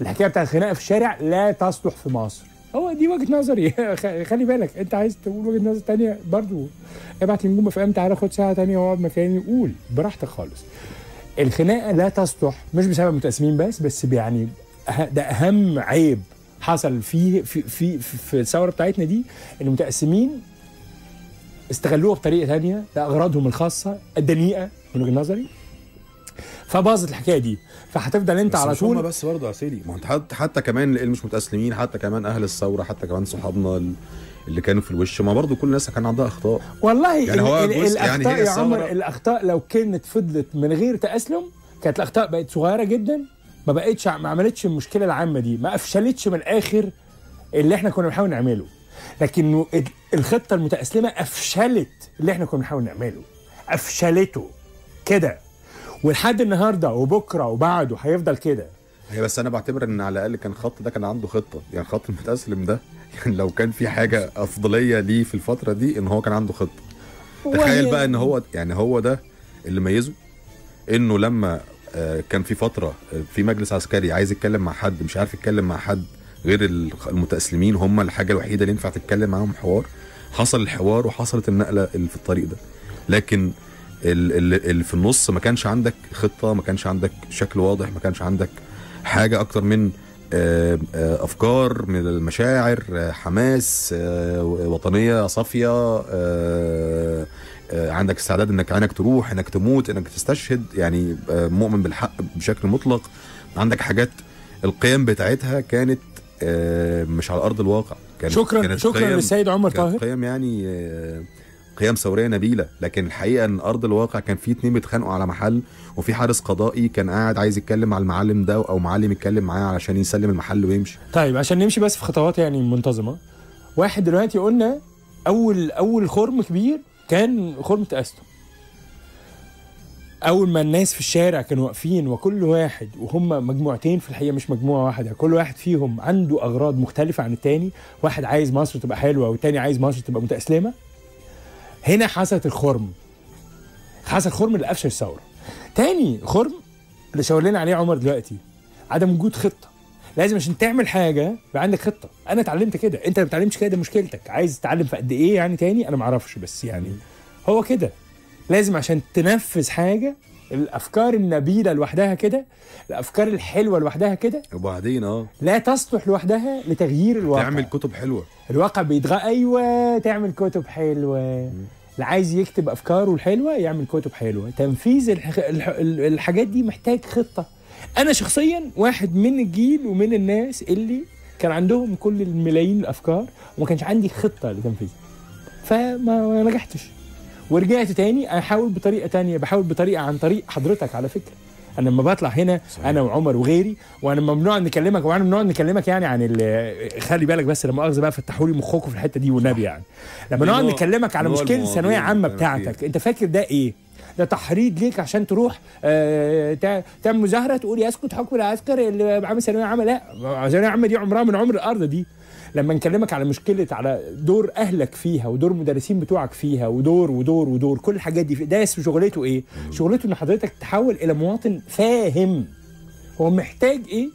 الحكاية بتاعت الخناقة في الشارع لا تصلح في مصر. هو دي وجهة نظري. (laughs) خلي بالك. انت عايز تقول وجهة نظر تانية برضو. ابعت لي نجوم فام تعالى خد ساعة تانية واقعد مكاني. وقول براحتك خالص. الخناقة لا تصلح مش بسبب المتقسمين بس بس يعني أه- ده أهم عيب حصل فيه في في في, في الثورة بتاعتنا دي إن المتقسمين استغلوها بطريقة ثانية لاغراضهم الخاصة. الدنيئة من وجهة نظري. فباظت الحكاية دي. فهتفضل أنت على طول بس برضه يا سيدي. ما انت حتى, حتى كمان اللي مش متأسلمين حتى كمان أهل الثورة حتى كمان صحابنا ال- اللي كانوا في الوش ما برضه كل الناس كان عندها أخطاء. والله يعني هو ال- ال- جزء- يعني الأخطاء هي يا عمر الأخطاء لو كانت فضلت من غير تأسلم كانت الأخطاء بقت صغيرة جدا ما بقتش ما عملتش المشكلة العامة دي ما أفشلتش من الآخر اللي إحنا كنا بنحاول نعمله. لكن الخطة المتأسلمة أفشلت اللي إحنا كنا بنحاول نعمله. أفشلته كده. ولحد النهارده وبكره وبعده هيفضل كده. هي بس أنا بعتبر إن على الأقل كان خط ده كان عنده خطة. يعني خط المتأسلم ده يعني لو كان في حاجة أفضلية ليه في الفترة دي إن هو كان عنده خطة. تخيل بقى إن هو يعني هو ده اللي ميزه إنه لما آه، كان في فترة آه، في مجلس عسكري عايز يتكلم مع حد مش عارف يتكلم مع حد غير ال- المتأسلمين هم الحاجة الوحيدة اللي ينفع تتكلم معاهم حوار. حصل الحوار وحصلت النقلة اللي في الطريق ده. لكن اللي ال في النص ما كانش عندك خطة ما كانش عندك شكل واضح ما كانش عندك حاجة أكتر من آه، آه، أفكار من المشاعر آه، حماس وطنية صافية عندك استعداد إنك عينك تروح إنك تموت إنك تستشهد يعني مؤمن بالحق بشكل مطلق. عندك حاجات القيم بتاعتها كانت مش على أرض الواقع كانت شكرا كانت شكرا للسيد عمر طاهر. قيم يعني قيم ثورية نبيلة لكن الحقيقة إن أرض الواقع كان في اتنين بيتخانقوا على محل وفي حارس قضائي كان قاعد عايز يتكلم مع المعلم ده أو معلم يتكلم معاه علشان يسلم المحل ويمشي. طيب عشان نمشي بس في خطوات يعني منتظمة. واحد دلوقتي قلنا أول أول خرم كبير كان خرم تاسلم أول ما الناس في الشارع كانوا واقفين وكل واحد وهم مجموعتين في الحقيقة مش مجموعة واحدة كل واحد فيهم عنده أغراض مختلفة عن التاني. واحد عايز مصر تبقى حلوة والتاني عايز مصر تبقى متأسلمة. هنا حصلت الخرم. حصل خرم اللي افشل الثورة. تاني خرم اللي شاور عليه عمر دلوقتي عدم وجود خطة. لازم عشان تعمل حاجة يبقى عندك خطة. أنا اتعلمت كده. أنت ما بتتعلمش كده ده مشكلتك. عايز تتعلم في قد إيه يعني تاني؟ أنا ما أعرفش بس يعني هو كده. لازم عشان تنفذ حاجة الأفكار النبيلة لوحدها كده الأفكار الحلوة لوحدها كده وبعدين آه. لا تصلح لوحدها لتغيير الواقع. تعمل كتب حلوة. الواقع بيتغير أيوه تعمل كتب حلوة. اللي عايز يكتب أفكاره الحلوة يعمل كتب حلوة. تنفيذ الح... الح... الحاجات دي محتاج خطة. أنا شخصيا واحد من الجيل ومن الناس اللي كان عندهم كل الملايين الأفكار وما كانش عندي خطة لتنفيذها. فما ما نجحتش. ورجعت تاني احاول بطريقة تانية بحاول بطريقة عن طريق حضرتك على فكرة أنا لما بطلع هنا صحيح. أنا وعمر وغيري وأنا بنقعد نكلمك وأنا بنقعد نكلمك يعني عن خلي بالك بس لما مؤاخذة بقى فتحوا لي مخكم في الحتة دي والنبي يعني لما نقعد نكلمك على مشكلة الثانويه عامة. بتاعتك أنت فاكر ده إيه ده تحريض ليك عشان تروح آه تع- تعمل مظاهره تقول يسكت حكم العسكر اللي عامل ثانوية عامة لا ثانوية عامة دي عمرها من عمر الأرض دي لما نكلمك على مشكلة على دور أهلك فيها ودور المدرسين بتوعك فيها ودور ودور ودور كل الحاجات دي ده اسم شغلته إيه؟ شغلته إن حضرتك تحول إلى مواطن فاهم هو محتاج إيه؟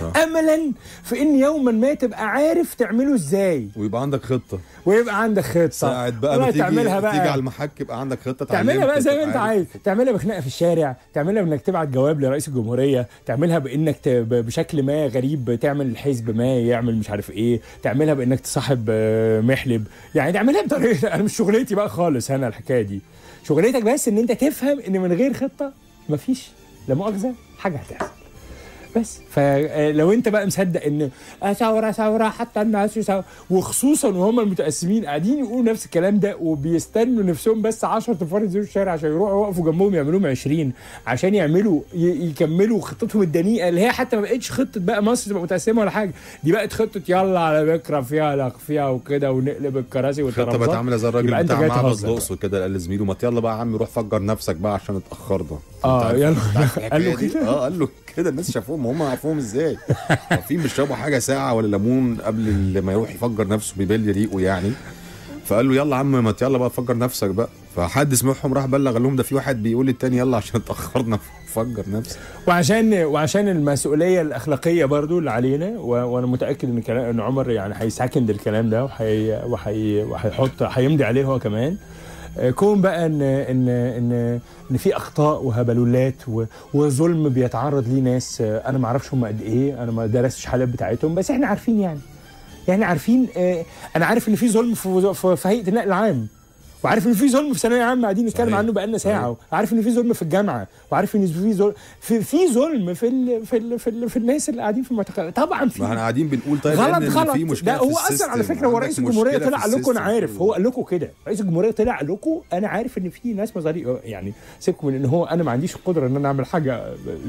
صح. املا في إن يوما ما تبقى عارف تعمله إزاي. ويبقى عندك خطة. ويبقى عندك خطة. ساعد بقى ما تيجي تعملها بقى. تيجي على المحك يبقى عندك خطة تعملها بقى زي ما أنت. عايز. تعملها بخناقة في الشارع تعملها بإنك تبعت جواب لرئيس الجمهورية تعملها بإنك ت... بشكل ما غريب تعمل حزب ما يعمل مش عارف إيه. تعملها بإنك تصاحب آه، محلب. يعني تعملها بطريقه (laughs) أنا مش شغلتي بقى خالص أنا الحكاية دي. شغلتك بس إن أنت تفهم إن من غير خطة مفيش. لا مؤاخذة حاجة هتحصل. بس. فلو انت بقى مصدق ان آه ثورة ثورة حتى الناس يساو وخصوصا وهم المتقسمين قاعدين يقولوا نفس الكلام ده وبيستنوا نفسهم بس 10 تنفار ينزلوا الشارع عشان يروحوا يقفوا جنبهم يعملوا لهم 20 عشان يعملوا يكملوا خطتهم الدنيئة اللي هي حتى ما بقتش خطة بقى مصر تبقى متقسمه ولا حاجة. دي بقت خطة يلا على بكرة فيها لق فيها وكده ونقلب الكراسي خطة بقت والترابيزات عاملة زي الراجل بتاع معبد الأقصر كده قال لزميله ما يلا بقى يا عم روح فجر نفسك بقى عشان اتاخرنا آه يلا. قال له؟ كده. آه قال له كده الناس شافوهم هم عارفوهم إزاي. عارفين بيشربوا حاجة ساعه ولا ليمون قبل ما يروح يفجر نفسه بيبل ريقه يعني؟ فقال له يلا يا عم ما يلا بقى فجر نفسك بقى. فحد سمعهم راح بلغ لهم ده في واحد بيقول للتاني يلا عشان اتأخرنا (laughs) فجر نفسك. وعشان وعشان المسؤولية الأخلاقية برضو اللي علينا. وأنا متأكد إن كلام إن عمر يعني هيسكند الكلام ده وهي وهي وهيحط هيمضي عليه هو كمان. كون بقى ان ان ان إن في أخطاء وهبلولات. وظلم بيتعرض ليه ناس أنا ما أعرفش هم قد إيه أنا ما درستش حالات بتاعتهم بس إحنا عارفين يعني يعني عارفين آه، أنا عارف إن في ظلم في هيئة النقل العام وعارف ان في ظلم في ثانوية عامة قاعدين نتكلم. عنه بقالنا ساعة. وعارف ان في ظلم في الجامعة وعارف ان في ظلم في في ظلم في ال في ال في, ال في الناس اللي قاعدين في المعتقلات طبعا في ما إحنا قاعدين بنقول طيب غلط إن غلط في مشكلة ده في هو أصلا على. فكرة هو رئيس الجمهورية طلع قال لكم أنا عارف. هو قال لكم كده رئيس الجمهورية طلع قال لكم أنا عارف إن في ناس مظالم يعني سيبكم من إن هو أنا ما عنديش القدرة إن أنا أعمل حاجة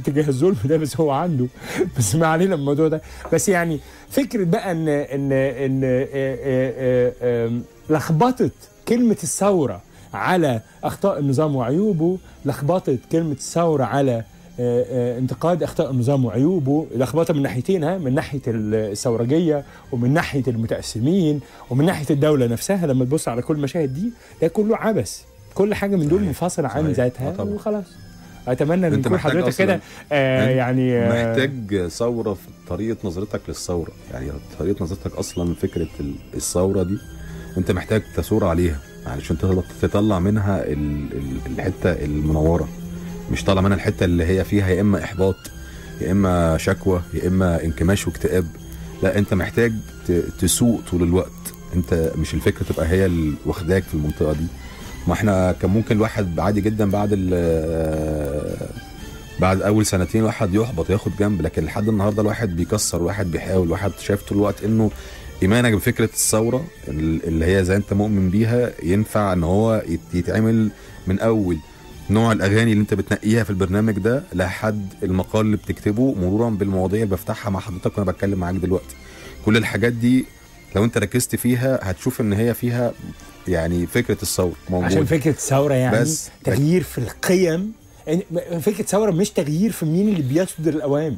تجاه الظلم ده بس هو عنده (laughs) بس ما علينا الموضوع ده بس يعني فكرة بقى ان ان ان آه، آه، آم، لخبطه كلمة الثورة على أخطاء النظام وعيوبه لخبطه كلمة الثورة على آه، آه، انتقاد أخطاء النظام وعيوبه لخبطة من ناحيتين ها من ناحية الثورجية ومن ناحية المتقسمين ومن ناحية الدولة نفسها لما تبص على كل المشاهد دي ده كله عبث كل حاجة من دول. منفصلة عن. آه ذاتها طبعا. وخلاص أتمنى إن محتاج حضرتك كده آه يعني آه محتاج ثورة في طريقة نظرتك للثورة يعني طريقة نظرتك أصلا فكرة ال- الثورة دي انت محتاج تثور عليها علشان تطلع- منها ال- ال- الحتة المنورة. مش طالع منها الحتة اللي هي فيها يا إما إحباط يا إما شكوى يا إما انكماش واكتئاب. لا انت محتاج تسوق طول الوقت. انت مش الفكرة تبقى هي اللي واخداك في المنطقة دي. ما إحنا كان ممكن الواحد عادي جدا بعد بعد أول سنتين واحد يحبط ياخد جنب. لكن لحد النهارده الواحد بيكسر واحد بيحاول واحد شايف طول الوقت إنه إيمانك بفكرة الثورة اللي هي زي أنت مؤمن بيها ينفع إن هو يت- يتعمل من أول نوع الأغاني اللي أنت بتنقيها في البرنامج ده لحد المقال اللي بتكتبه مرورا بالمواضيع اللي بفتحها مع حضرتك وأنا بتكلم معاك دلوقتي. كل الحاجات دي لو أنت ركزت فيها هتشوف إن هي فيها يعني فكرة الثورة موجودة. عشان فكرة ثوره يعني بس- تغيير في القيم يعني فكرة ثوره مش تغيير في مين اللي بيصدر الأوامر.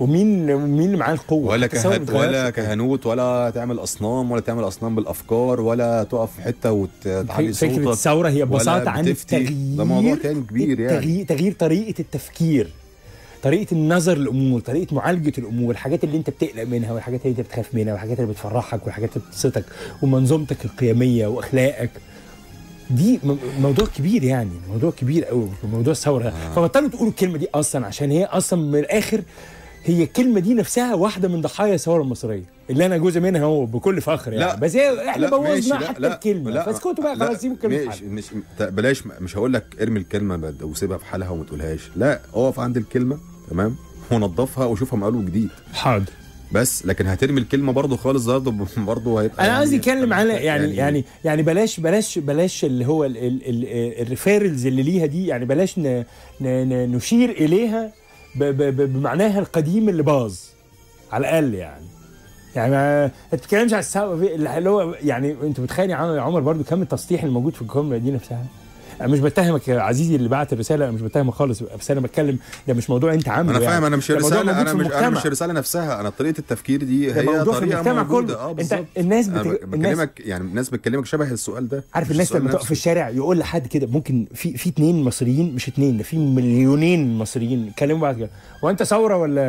ومين ومين اللي معاه القوة ولا الثورة كهن بتغيرش ولا. كهنوت ولا تعمل أصنام ولا تعمل أصنام بالأفكار ولا تقف في حتة وتعلي فكرة صوتك الثورة هي ببساطة عن. التغيير ده موضوع تاني كبير يعني. التغيير تغيير طريقة التفكير طريقة النظر للأمور طريقة معالجة الأمور الحاجات اللي أنت بتقلق منها والحاجات اللي أنت بتخاف منها والحاجات اللي بتفرحك والحاجات اللي بتبسطك ومنظومتك القيمية وأخلاقك دي موضوع كبير يعني موضوع كبير قوي موضوع الثورة آه. فبطلوا تقولوا الكلمة دي أصلا عشان هي أصلا من الآخر هي الكلمة دي نفسها واحدة من ضحايا الثورة المصرية. اللي أنا جزء منها هو بكل فخر يعني. لا. بس هي إحنا بوظنا حتى لا، الكلمة. لا، فاسكتوا بقى لا، خلاص سيبوا الكلمة حالها. مش بلاش مش هقول لك ارمي الكلمة وسيبها في حالها وما تقولهاش. لا اقف عند الكلمة تمام؟ ونضفها وشوفها مقاله جديد حاضر. بس لكن هترمي الكلمة برضه خالص برضه برضه هيبقى أنا يعني- قصدي أتكلم على يعني يعني يعني بلاش بلاش بلاش اللي هو ال- ال- ال- ال referrals اللي ليها دي يعني بلاش ن ن ن نشير إليها بمعناها القديم اللي باظ على الأقل يعني. يعني ما تتكلمش على السبب اللي هو يعني أنت متخيل يا عمر- برضو كم التسطيح الموجود في الجمله دي نفسها؟ مش بتهمك يا عزيزي اللي بعت الرسالة أنا مش بتهمك خالص بس أنا بتكلم ده مش موضوع أنت عامله أنا يعني. فاهم أنا مش ده موضوع رساله موجود أنا مش أنا المجتمع. مش الرسالة نفسها أنا طريقة التفكير دي هي موضوع في طريقة المجتمع موجودة كله. آه أنت الناس الناس بكلمك يعني الناس بتكلمك شبه السؤال ده عارف الناس لما تقف. في الشارع يقول لحد كده ممكن في في اتنين مصريين مش اتنين ده في مليونين مصريين يتكلموا بعد كده وانت ثورة ولا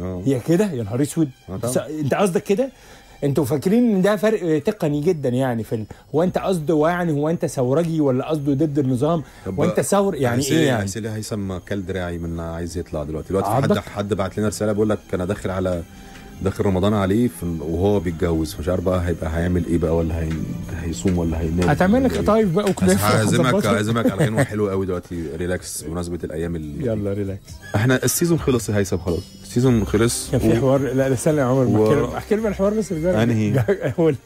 آه هي كده يا نهار أسود آه أنت قصدك كده أنتوا فاكرين إن ده فرق تقني جدا يعني في ال... هو أنت قصده يعني هو أنت ثورجي ولا قصده ضد النظام؟ وانت ثور يعني هيسيلي- إيه يعني؟ هيسيلي هيثم كل دراعي من عايز يطلع دلوقتي. دلوقتي حد؟ حد بعت لنا رسالة بيقول لك أنا داخل على داخل رمضان عليه وهو بيتجوز مش عارف بقى هيبقى هيعمل إيه بقى ولا هي... هيصوم ولا هينام. هتعمل لك إيه؟ قطايف بقى وكنافة هعزمك. هعزمك على غنوه (laughs) حلوة قوي دلوقتي. relax بمناسبة الأيام اللي يلا relax. إحنا ال season خلص يا هيثم خلاص. ال season خلص كان في حوار لا لا استنى يا عمر و- احكي لك الحوار بس؟ هو ال-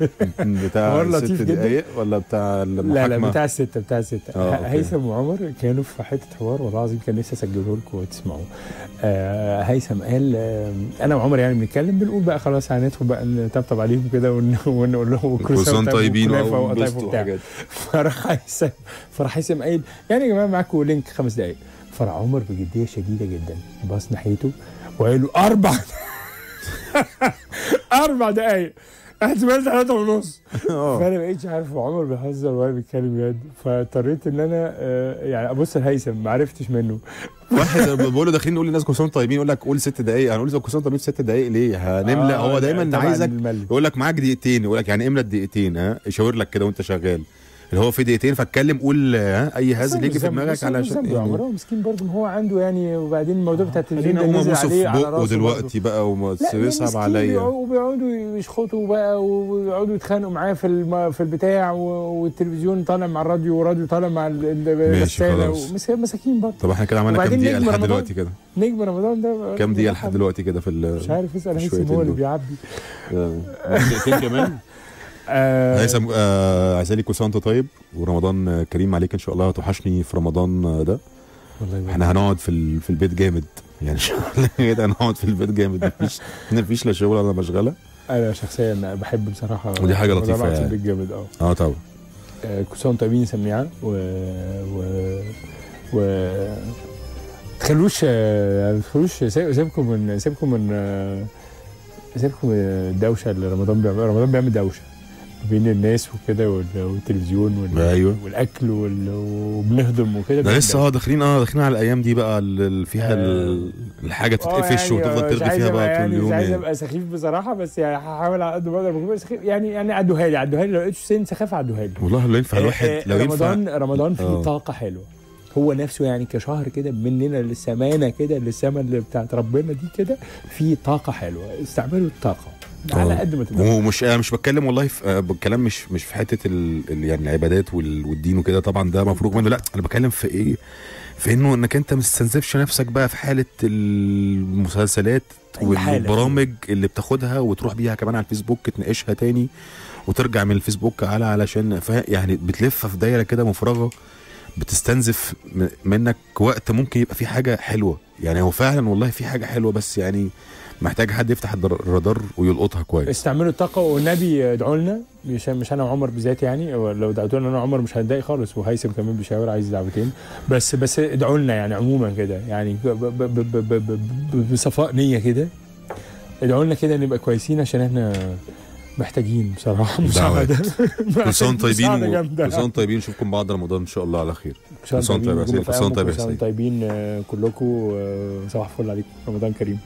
بتاع حوار ست لطيف جدا. دقايق ولا بتاع لا المحاكمة لا بتاع الستة بتاع الستة آه،. هيثم وعمر كانوا في حتة حوار والله العظيم كان نفسي أسجله لكم وتسمعوه آه هيثم قال آه أنا وعمر يعني بنتكلم بنقول بقى خلاص هندخل بقى نطبطب عليهم كده ون- (laughs) ونقول لهم كل سنة طيبين وبتاع وحاجات. فراح هيثم فراح هيثم قايل يعني يا جماعة معاكم لينك خمس دقائق فراح عمر بجدية شديدة جدا باص ناحيته وقال له أربع (laughs) أربع دقائق احتمال ثلاثة ونص. آه. فأنا ما بقيتش عارف هو عمر بيهزر ولا بيتكلم بجد. فاضطريت إن أنا آه، يعني أبص لهيثم ما عرفتش منه. واحد (laughs) بقول له داخلين نقول للناس كل سنه وأنتم طيبين يقول لك قول ست دقائق هنقول سنه وأنتم طيبين ست دقائق ليه؟ هنملى آه، هو دايما طبعاً عايزك. يقول لك معاك دقيقتين يقول لك يعني املى الدقيقتين ها؟ يشاور لك كده وأنت شغال. اللي هو في دقيقتين فاتكلم قول ها أي هزل يجي في دماغك علشان يعني مسكين برضه ما هو عنده يعني وبعدين الموضوع بتاع التلفزيون ده نزل عليه على راسه دلوقتي بقى مسكين عليا بيقعدوا- وبيقعدوا يشخطوا بقى ويقعدوا يتخانقوا معاه في الم... في البتاع و- والتلفزيون طالع مع الراديو والراديو طالع مع ال- ال- الغسالة خلاص. ومس- مساكين برضه طب إحنا كده عملنا كام دقيقة لحد. دلوقتي كده نجم رمضان ده كام دقيقة. لحد دلوقتي كده في ال مش عارف اسأل هيثم هو اللي. بيعبي آه. دقيقتين كمان آه، هيثم آه عايز كل سنة وانت طيب ورمضان كريم عليك إن شاء الله هتوحشني في رمضان ده. والله. إحنا هنقعد في ال- في البيت جامد يعني إن شاء الله كده هنقعد في البيت جامد مفيش مفيش لا شغل ولا مشغلة. أنا شخصيا بحب بصراحة ودي أقعد في يعني. البيت جامد آه. آه طبعا. آه، كل سنة وأنتم طيبين سميعه و و و تخلوش آه، تخلوش سيب- سيبكم من سيبكم من آه، سيبكم الدوشة اللي رمضان بيعمل رمضان بيعمل دوشة. بين الناس وكده وال- والتلفزيون وال... أيوة. والأكل وال... وبنهضم وكده ده لسه آه داخلين آه داخلين على الأيام دي بقى اللي فيها ال- الحاجة آه، تتقفش يعني وتفضل ترغي فيها بقى طول يعني اليوم مش عايز يعني. أبقى سخيف بصراحة بس يعني هحاول على قد ما أقدر بكون سخيف يعني يعني عدوها لي عدوها لي لو لقيتش سن سخافه عدوها لي والله لو ينفع الواحد آه، لو ينفع رمضان رمضان فيه آه. طاقة حلوة هو نفسه يعني كشهر كده مننا للسمانه كده للسما اللي بتاعت ربنا دي كده في طاقة حلوة استعملوا الطاقة على آه. قد ما تقدروا ومش أنا مش بتكلم والله في آه، بالكلام مش مش في حتة ال... يعني العبادات وال... والدين وكده طبعا ده مفروغ منه لا أنا بتكلم في إيه في إنه إنك أنت ما تستنزفش نفسك بقى في حالة المسلسلات. والبرامج اللي بتاخدها وتروح بيها كمان على الفيسبوك تناقشها تاني وترجع من الفيسبوك على علشان يعني بتلف في دايرة كده مفرغة بتستنزف منك وقت ممكن يبقى في حاجة حلوة. يعني هو فعلا والله في حاجة حلوة بس يعني محتاج حد يفتح الرادار ويلقطها كويس. استعملوا الطاقة والنبي ادعوا لنا. مش مش أنا وعمر بالذات يعني. لو دعوتوا لنا أنا وعمر مش هنتضايق خالص. وهيثم كمان بيشاور عايز دعوتين. بس بس ادعوا لنا يعني عموما كده. يعني بصفاء نية كده. ادعوا لنا كده نبقى كويسين عشان إحنا محتاجين بصراحة مساعدة. (laughs) كل سنة طيبين. كل سنة طيبين. نشوفكم بعد رمضان إن شاء الله على خير. كل سنة طيبين. كل سنة. طيبين آه، كلكم آه، صباح الفل عليكم. رمضان كريم.